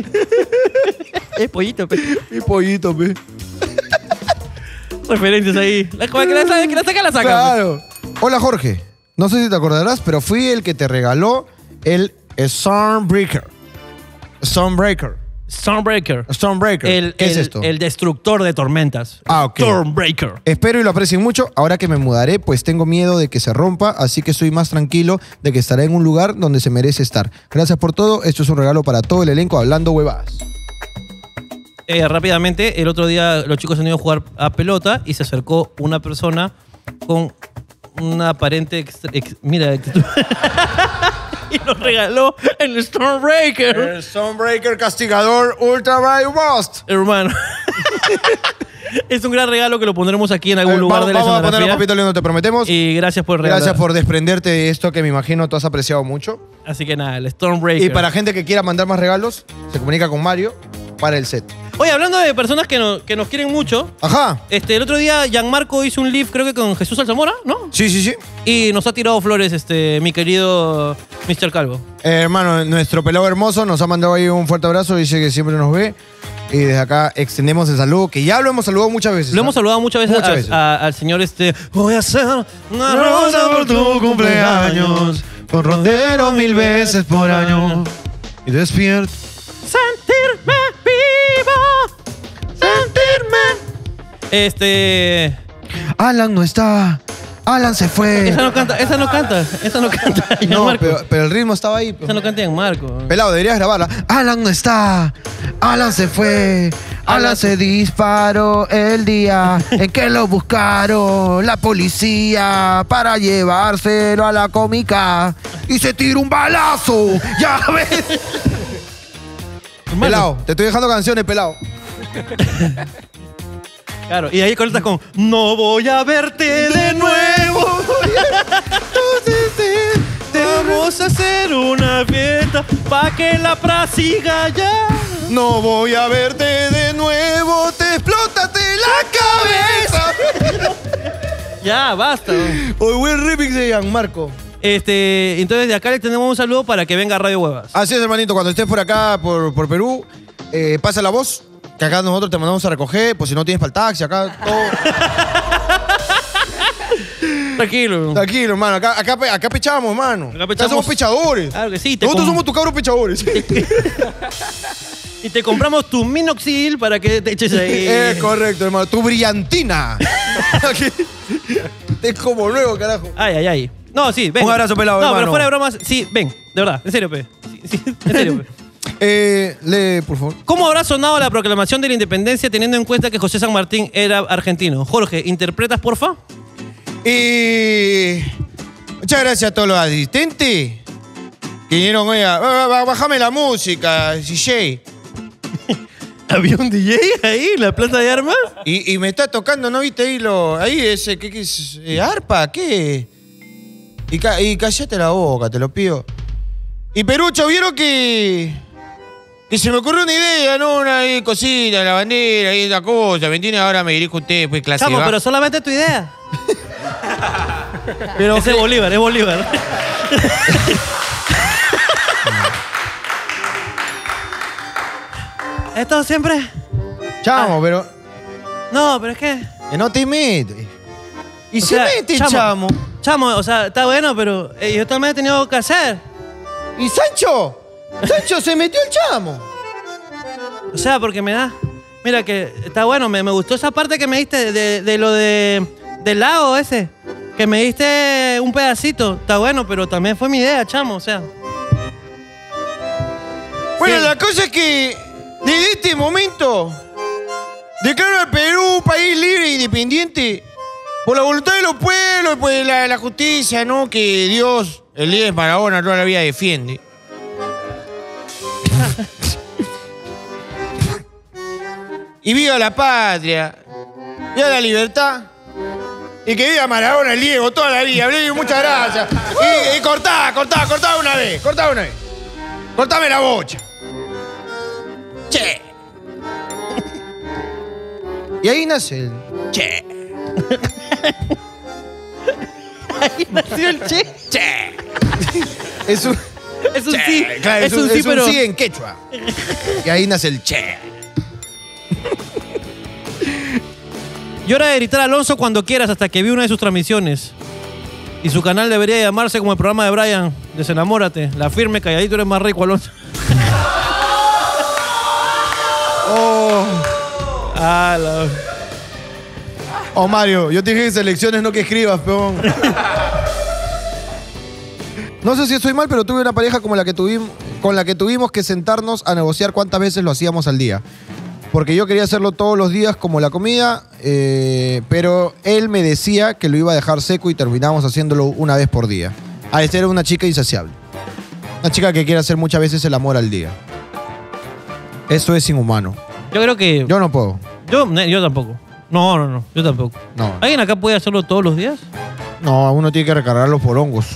es pollito, pe. Mi pollito, pe. Referencias ahí. La, que la, saca- que la saca, la saca. pe. Claro. Hola, Jorge. No sé si te acordarás, pero fui el que te regaló el Stormbreaker. Stormbreaker. Stormbreaker. Stormbreaker. El, ¿Qué es esto? El destructor de tormentas. Ah, ok. Stormbreaker. Espero y lo aprecien mucho. Ahora que me mudaré, pues tengo miedo de que se rompa, así que estoy más tranquilo de que estaré en un lugar donde se merece estar. Gracias por todo. Esto es un regalo para todo el elenco hablando huevadas. Eh, rápidamente, el otro día los chicos han ido a jugar a pelota y se acercó una persona con una aparente. extra- ex- mira. [laughs] y nos regaló el Stormbreaker. El Stormbreaker castigador Ultra Bright Bust. Hermano. [laughs] es un gran regalo que lo pondremos aquí en algún Eh, lugar vamos, de la vamos a ponerlo, papito lindo, te prometemos. Y gracias por regalar. Gracias por desprenderte de esto que me imagino tú has apreciado mucho. Así que nada, el Stormbreaker. Y para gente que quiera mandar más regalos, se comunica con Mario para el set. Oye, hablando de personas que, no- que nos quieren mucho, Ajá. este, el otro día Gianmarco hizo un live, creo que con Jesús Alzamora, ¿no? Sí, sí, sí. Y nos ha tirado flores, este, mi querido Mr. Calvo. Eh, hermano, nuestro pelado hermoso nos ha mandado ahí un fuerte abrazo, dice que siempre nos ve. Y desde acá extendemos el saludo, que ya lo hemos saludado muchas veces. Lo ¿ah? hemos saludado muchas veces, Muchas al- veces. a- al señor este. Voy a hacer una rosa por tu cumpleaños. con rondero mil veces por año. Y despierto. Este. Alan no está. Alan se fue. Esa no canta, esa no canta, esa no canta. [laughs] No, pero, pero el ritmo estaba ahí. pues. Esa no canta Gianmarco. Pelado, deberías grabarla. Alan no está. Alan se fue. Alan se disparó el día en que lo buscaron la policía para llevárselo a la cómica. Y se tiró un balazo. Ya ves. Pelado, te estoy dejando canciones, pelado. [laughs] Claro, y ahí conectas con No voy a verte de nuevo. Entonces, te vamos a hacer una fiesta pa' que la pra siga ya. No voy a verte de nuevo, te explótate la cabeza. [laughs] ya, basta. Hoy buen remix de Gianmarco. Este, entonces de acá le tenemos un saludo para que venga Radio Huevas. Así es, hermanito, cuando estés por acá, por, por Perú, eh, pasa la voz que acá nosotros te mandamos a recoger, pues si no tienes para el taxi, acá todo. Tranquilo. Tranquilo, hermano, acá, acá, pe- acá pechamos, hermano. Acá, pechamos. somos pechadores. Claro que sí. te Nosotros com- somos tus cabros pechadores. [laughs] Y te compramos tu minoxidil para que te eches ahí. [laughs] es correcto, hermano. Tu brillantina. [laughs] es como nuevo, carajo. Ay, ay, ay. No, sí, ven. Un abrazo, pelado, No, hermano. pero fuera de bromas, sí, ven, de verdad, en serio, pe. Sí, sí, en serio, pe. Eh, lee, por favor. ¿Cómo habrá sonado la proclamación de la independencia teniendo en cuenta que José San Martín era argentino? Jorge, ¿interpretas, porfa? Y muchas gracias a todos los asistentes que vinieron hoy a... Bájame la música, DJ. [laughs] ¿Había un DJ ahí en la plaza de armas? Y, y me está tocando, ¿no viste ahí lo... Ahí ese, ¿qué, qué es? Eh, ¿Arpa? ¿Qué? Y, ca- y callate la boca, te lo pido. Y Perucho, ¿vieron que... Que se me ocurrió una idea, ¿no? Una ahí, cosita, la bandera, y una cosa, ¿me entiendes? Ahora me dirijo a usted, pues clase Chamo, pero solamente tu idea. [laughs] pero Ese es Bolívar, es Bolívar. [laughs] Esto siempre. Chamo, pero... No, pero es que. Que no te metes. Y o se sea, mete, chamo. Chamo, o sea, está bueno, pero eh, yo también he tenido que hacer. ¿Y Sancho? Sancho se metió el chamo. O sea, porque me da. Mira que está bueno, me, me gustó esa parte que me diste de, de lo de del lago ese. Que me diste un pedacito. Está bueno, pero también fue mi idea, chamo, o sea. Bueno, Sí. la cosa es que desde este momento declaro al Perú un país libre e independiente por la voluntad de los pueblos por la, la justicia, ¿no? Que Dios, el líder de Maradona, toda la vida defiende. Y viva la patria, viva la libertad. Y que viva Maradona, el Diego, toda la vida. Muchas gracias. Y, y cortá, cortá, cortá una vez, cortá una vez. Cortame la bocha. Che. Y ahí nace el che. [laughs] Ahí nació el che. Che. Es un, Es un che, sí. claro, es, un sí, es pero. sí en quechua. Y ahí nace el che. Y hora de gritar a Alonso cuando quieras hasta que vi una de sus transmisiones. Y su canal debería llamarse como el programa de Brian, Desenamórate. La firme, calladito eres más rico, Alonso. [laughs] Oh. Ah, la- Oh, Mario, yo te dije que selecciones, no que escribas, peón. [laughs] No sé si estoy mal, pero tuve una pareja como la que tuvimos, con la que tuvimos que sentarnos a negociar cuántas veces lo hacíamos al día. Porque yo quería hacerlo todos los días como la comida, eh, pero él me decía que lo iba a dejar seco y terminábamos haciéndolo una vez por día. Al ser una chica insaciable. Una chica que quiere hacer muchas veces el amor al día. Eso es inhumano. Yo creo que. Yo no puedo. Yo, ne- yo tampoco. No, no, no. Yo tampoco. No. ¿Alguien acá puede hacerlo todos los días? No, uno tiene que recargar los porongos.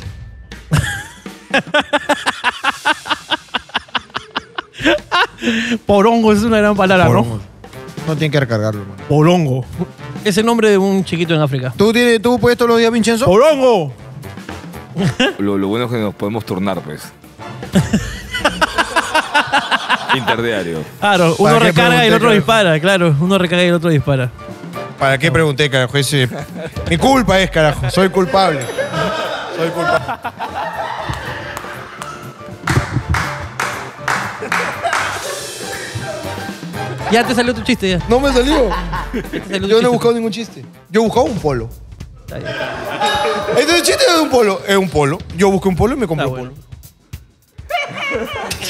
Porongo es una gran palabra, Porongos. No tiene que recargarlo, hermano. ¿no? Porongo. Es el nombre de un chiquito en África. ¿Tú, tienes, ¿Tú puedes todos los días, Vincenzo? ¡Porongo! [laughs] Lo, lo bueno es que nos podemos turnar, pues. [laughs] Interdiario. Claro, uno ¿Para qué recarga y el otro dispara, claro. Uno recarga y el otro dispara. ¿Para qué pregunté, carajo? Ese- Mi culpa es, carajo. Soy culpable. Soy culpable. Ya te salió tu chiste, ya. No me salió. [laughs] Yo no he buscado ningún chiste. Yo he buscado un polo. Está bien. Entonces, el chiste es un polo. Es un polo. Yo busqué un polo y me compré Está un bueno. polo.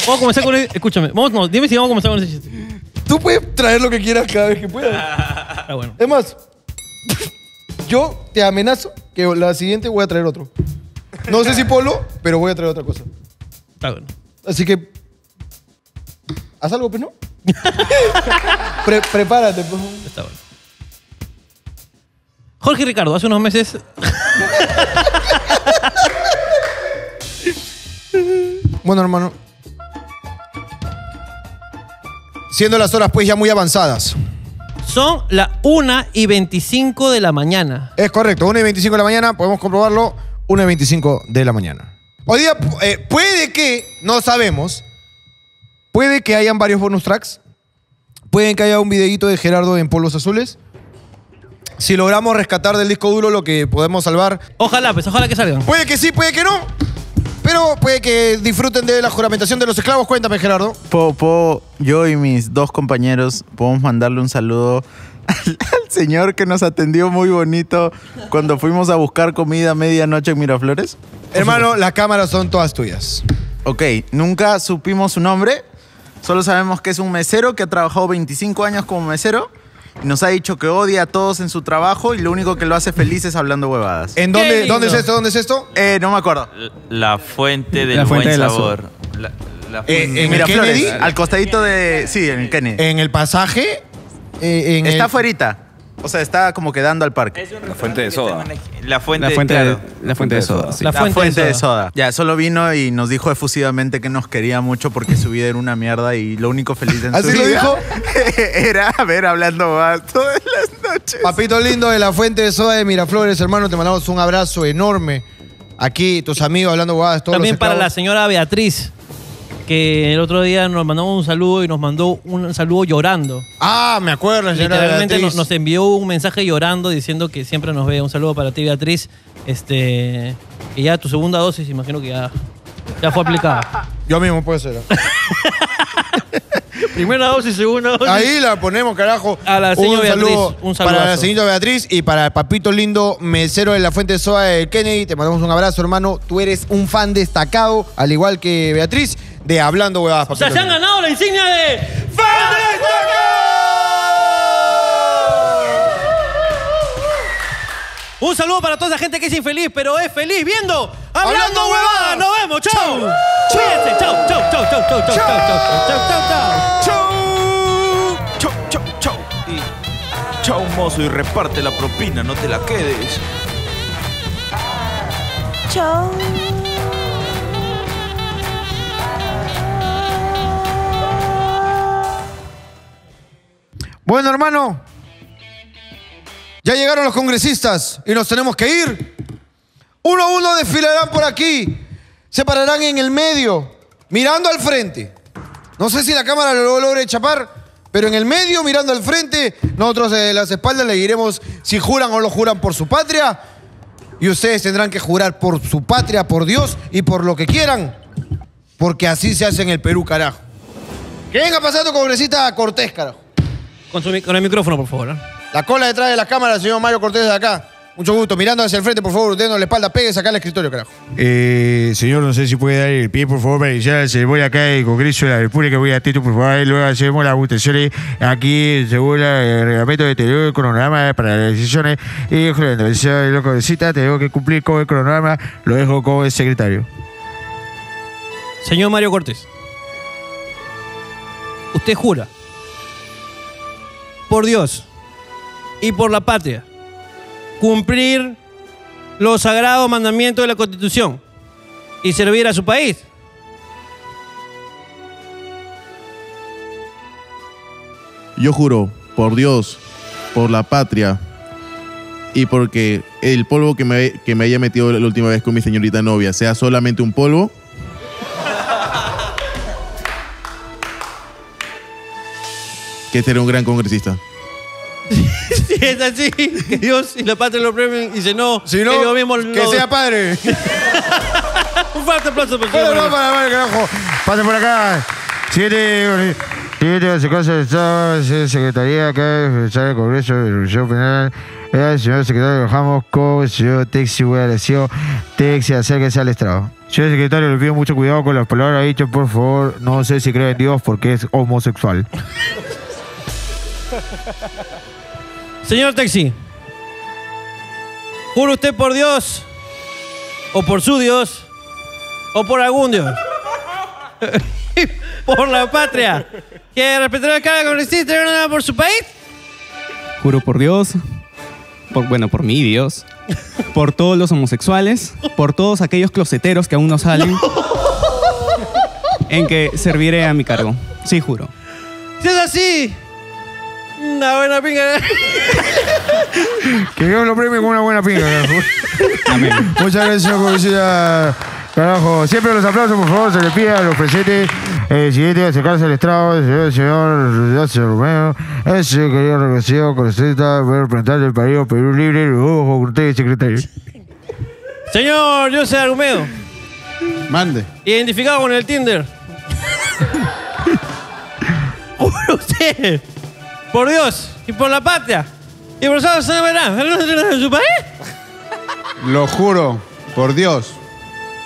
Vamos a comenzar con el, Escúchame, vamos, no, dime si vamos a comenzar con ese chiste. Tú puedes traer lo que quieras cada vez que puedas. Está bueno. Es más, yo te amenazo que la siguiente voy a traer otro. No sé si polo, pero voy a traer otra cosa. Está bueno. Así que. Haz algo, pues, ¿no? [laughs] Pre- prepárate, pues. Está bueno. Jorge y Ricardo, hace unos meses. [laughs] Bueno, hermano, Siendo las horas pues ya muy avanzadas. Son las 1 y 25 de la mañana. Es correcto, 1 y 25 de la mañana, podemos comprobarlo, 1 y 25 de la mañana. Hoy día eh, puede que, no sabemos, puede que hayan varios bonus tracks, puede que haya un videíto de Gerardo en polvos azules. Si logramos rescatar del disco duro lo que podemos salvar, Ojalá, pues, ojalá que salgan. puede que sí, puede que no, pero puede que disfruten de la juramentación de los esclavos. Cuéntame, Gerardo. Po- po- yo y mis dos compañeros podemos mandarle un saludo [laughs] al, al señor que nos atendió muy bonito cuando fuimos a buscar comida a medianoche en Miraflores. Hermano, las cámaras son todas tuyas. Ok, nunca supimos su nombre, solo sabemos que es un mesero que ha trabajado 25 años como mesero y nos ha dicho que odia a todos en su trabajo y lo único que lo hace feliz es hablando huevadas. ¿En dónde, lindo. dónde es esto? ¿Dónde es esto? Eh, no me acuerdo. La fuente del La fuente buen del sabor. La, la Eh, fuente- en Miraflores, Kennedy? al costadito de... Sí, en el Kennedy. En el pasaje. eh, en está el- afuerita. O sea, está como quedando al parque. La fuente de soda. La fuente, La fuente, claro. de, la fuente de soda. sí. La La fuente de soda. Ya, solo vino y nos dijo efusivamente que nos quería mucho porque su vida era una mierda y lo único feliz en [laughs] ¿Así su lo vida dijo? [laughs] era ver hablando más todas las noches. Papito lindo de la Fuente de Soda de Miraflores, hermano, te mandamos un abrazo enorme. Aquí, tus amigos hablando guadas, todos También los para la señora Beatriz, que el otro día nos mandó un saludo y nos mandó un saludo llorando. Ah, me acuerdo, señora Literalmente Beatriz. nos, nos envió un mensaje llorando diciendo que siempre nos ve. Un saludo para ti, Beatriz. Este, que ya tu segunda dosis, imagino que ya, ya fue aplicada. [laughs] Yo mismo puede ser. [laughs] Primera dosis, segunda dosis. Ahí la ponemos, carajo. A la señora Beatriz, un Para la señora Beatriz y para el papito lindo mesero de la Fuente de Soda de Kennedy. Te mandamos un abrazo, hermano. Tú eres un fan destacado, al igual que Beatriz, de Hablando Huevadas, O sea, se han ganado la insignia de ¡Fan Un saludo para toda esa gente que es infeliz, pero es feliz viendo Hablando, Hablando Huevadas. Huevadas. Nos vemos, chau. Cuídense, chau, chau, chau, chau, chau, chau, chau, chau, chau, chau, chau. Chau, chau, chau. Y chau, mozo, y reparte la propina, no te la quedes. Chao. Bueno, hermano, ya llegaron los congresistas y nos tenemos que ir. Uno a uno desfilarán por aquí, se pararán en el medio, mirando al frente. No sé si la cámara lo logre chapar, pero en el medio, mirando al frente, nosotros de las espaldas le diremos si juran o lo juran por su patria. Y ustedes tendrán que jurar por su patria, por Dios y por lo que quieran, porque así se hace en el Perú, carajo. Que venga pasando congresista Cortés, carajo. Con, su mi- con el micrófono, por favor. ¿eh? La cola detrás de la cámara, señor Mario Cortés de acá. Mucho gusto. Mirando hacia el frente, por favor, usted no la espalda, péguese acá al escritorio, carajo. Eh, señor, no sé si puede dar el pie, por favor, para iniciar se voy acá del Congreso de la República, voy a Tito, por favor, y luego hacemos las votaciones aquí, según el reglamento de tener el cronograma para las decisiones, y con la intervención de congresistas, tengo que cumplir con el cronograma, lo dejo con el secretario. Señor Mario Cortés, usted jura por Dios y por la patria cumplir los sagrados mandamientos de la Constitución y servir a su país. Yo juro, por Dios, por la patria y porque el polvo que me, que me haya metido la última vez con mi señorita novia sea solamente un polvo. Que será un gran congresista. [laughs] Si es así, que Dios y la patria lo premien y si no, Si no, que lo- sea padre. [laughs] Un fuerte aplauso para el Bueno, no, para, para, carajo. Pase por acá. Siguiente, siguiente consecuencia de Estado, Secretaría acá, del Congreso de Resolución Penal. El señor secretario Ramos con el señor Texi Guadalajara. Texi, acérquese al estrado. Señor secretario, le pido mucho cuidado con las palabras dichas, por favor. No sé si cree en Dios porque es homosexual. [laughs] Señor Taxi, ¿jura usted por Dios, o por su Dios, o por algún Dios? [laughs] por la patria, que respetará cada congresista y nada por su país. Juro por Dios, por, bueno, por mi Dios, por todos los homosexuales, por todos aquellos closeteros que aún no salen, [laughs] en que serviré a mi cargo. Sí, juro. Si es así, una buena pinga. Que Dios lo premie con una buena pinga. Muchas gracias, señor policía. Carajo, siempre los aplausos, por favor, se le pide a los presentes. El siguiente a acercarse al estrado, el señor, señor Ignacio Romero. Ese querido reconocido con receta, representante del país Perú Libre, luego con usted, secretario. Señor José Argumedo, Mande. identificado con el Tinder. [laughs] Juro usted, por Dios y por la patria. Y por en [laughs] su país. Lo juro, por Dios,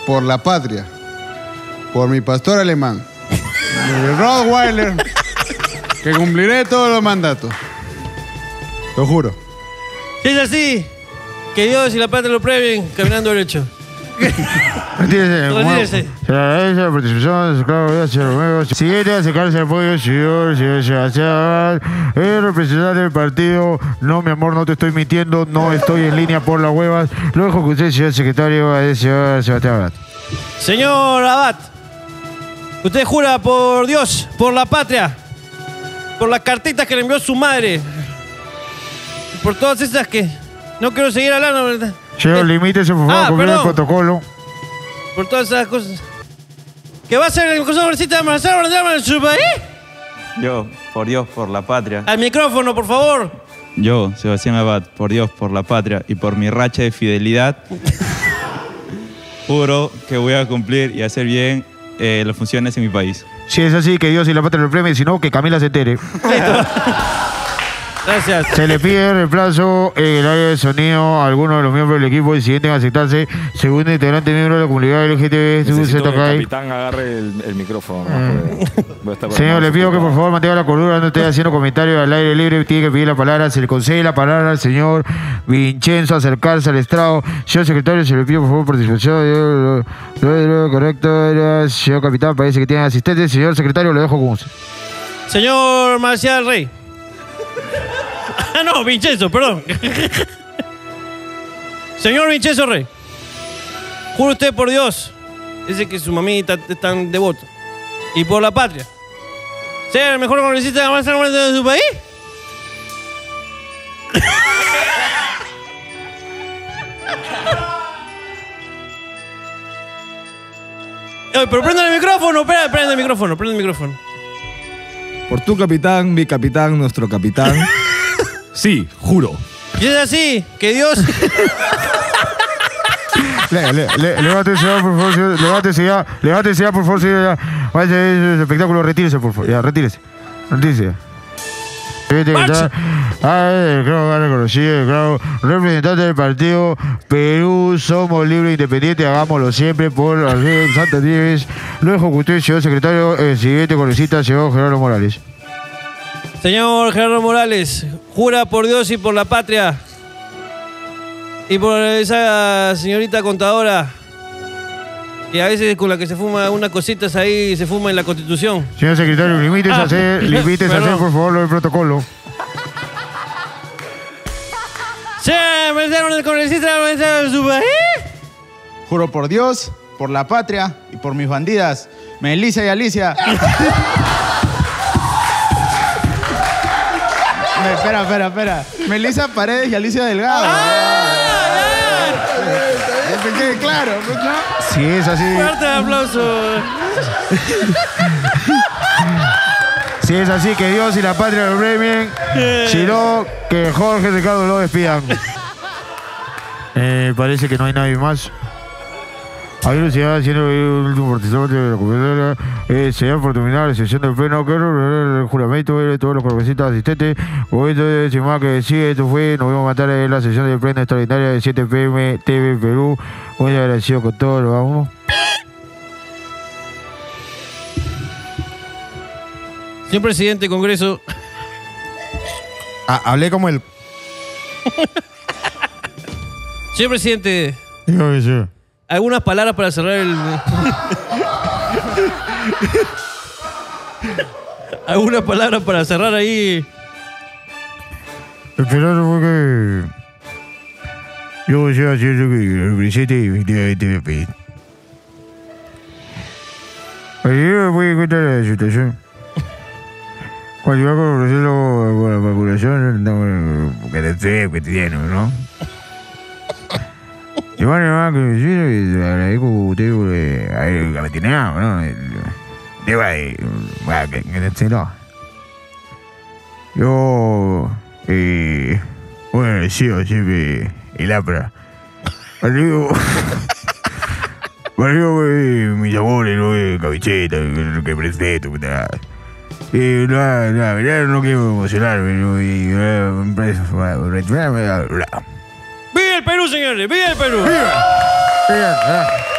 por la patria, por mi pastor alemán, el Rottweiler, que cumpliré todos los mandatos. Lo juro. Si es así, que Dios y la patria lo premien caminando derecho. Retírese. Se agradece la participación de Romero. Siguiente a acercarse al podio, señor, señor Sebastián. El representante del partido. No, mi amor, no te estoy mintiendo. No estoy en línea por las huevas. Lo dejo con usted, señor secretario, el señor Sebastián Abad. Señor Abad, usted jura por Dios, por la patria, por las cartitas que le envió su madre, por todas esas que no quiero seguir hablando, ¿verdad? Señor, limítese, por favor, Ah, el protocolo. Por todas esas cosas. ¿Qué va a hacer el Consejo Municipal de Amanecer en su país? Yo, por Dios, por la patria. Al micrófono, por favor. Yo, Sebastián Abad, por Dios, por la patria y por mi racha de fidelidad, [laughs] juro que voy a cumplir y hacer bien eh, las funciones en mi país. Si es así, que Dios y la patria lo premien. Si no, que Camila se entere. [laughs] Gracias. Se le pide reemplazo en el área de sonido a algunos de los miembros del equipo y siguiente en aceptarse segundo integrante miembro de la comunidad LGTB. Necesito que el capitán agarre el, el micrófono. Voy a estar Mm. Señor, le pido que por favor mantenga la cordura, no esté haciendo comentarios al aire libre, tiene que pedir la palabra, se le concede la palabra al señor Vincenzo, acercarse al estrado. Señor secretario, se le pido por favor participación. Lo- lo- lo- Correcto, era- señor capitán, parece que tiene asistente. Señor secretario, lo dejo con usted. Señor Marcial Rey. [laughs] Ah, no, Vincenzo, perdón. [laughs] Señor Vincenzo Rey. Juro usted por Dios. Dice que su mamita es tan devoto. Y por la patria. Ser el mejor congresista más armado de su país. [laughs] Pero prende el micrófono, prende el micrófono, prende el micrófono. Por tu capitán, mi capitán, nuestro capitán. [laughs] Sí, juro. Y es así, que Dios. Le, le, le- levántese ya, por favor, señor. Levántese ya. Levántese ya, por favor, señor. Ya. Vaya ese espectáculo, retírese, por favor. Ya, retírese. Retírese ya. Que Ah, el creo que reconocido, el creo, representante del partido Perú Somos Libre e Independiente, hagámoslo siempre por la ley Santa Nieves. Luego con usted, señor secretario, el siguiente congresista, señor Gerardo Morales. Señor Gerardo Morales, jura por Dios y por la patria. Y por esa señorita contadora. Que a veces con la que se fuma unas cositas ahí, se fuma en la constitución. Señor secretario, limítese a Ah, hacer, limítese a hacer, [laughs] por favor, lo del protocolo. ¡Se metieron el congresista de su país! Juro por Dios, por la patria y por mis bandidas, Melissa y Alicia. Me- espera, espera, espera. Melissa Paredes y Alicia Delgado. Eh, me quede claro, pues, ¿no? Si es así. Fuerte aplauso. Si es así, que Dios y la patria lo premien. Si no, que Jorge Ricardo lo despidan. Eh, parece que no hay nadie más. Hay una ciudad haciendo el último participante de la computadora. Eh, se por terminar la sesión del pleno. Que el juramento de todos los congresistas asistentes. Momento de sin más que decir, esto fue. Nos vemos a matar en la sesión del pleno extraordinaria de 7 pm TV Perú. Muy agradecido con todos. Lo vamos. Señor presidente del Congreso, Ah, hablé como el. señor presidente, algunas palabras para cerrar el. algunas palabras para cerrar ahí. El fenómeno fue que yo voy a hacer lo que el presidente definitivamente me pide. Ayer voy a contar la situación. Cuando iba a conocerlo con la vacunación, no, porque te sé cotidiano, ¿no? Y bueno, hermano, que sí, le agradezco a usted por haber galanteado, ¿no? El- De va, que que te no. Yo, eh, bueno, sí, siempre el APRA. Arriba, [laughs] arriba, mis amores, ¿no? Que, que presté, tu. Y la, la verdad no quiero emocionarme, ¿no? Y eh. ¡Viva el Perú, señores! ¡Viva el Perú! ¡Viva!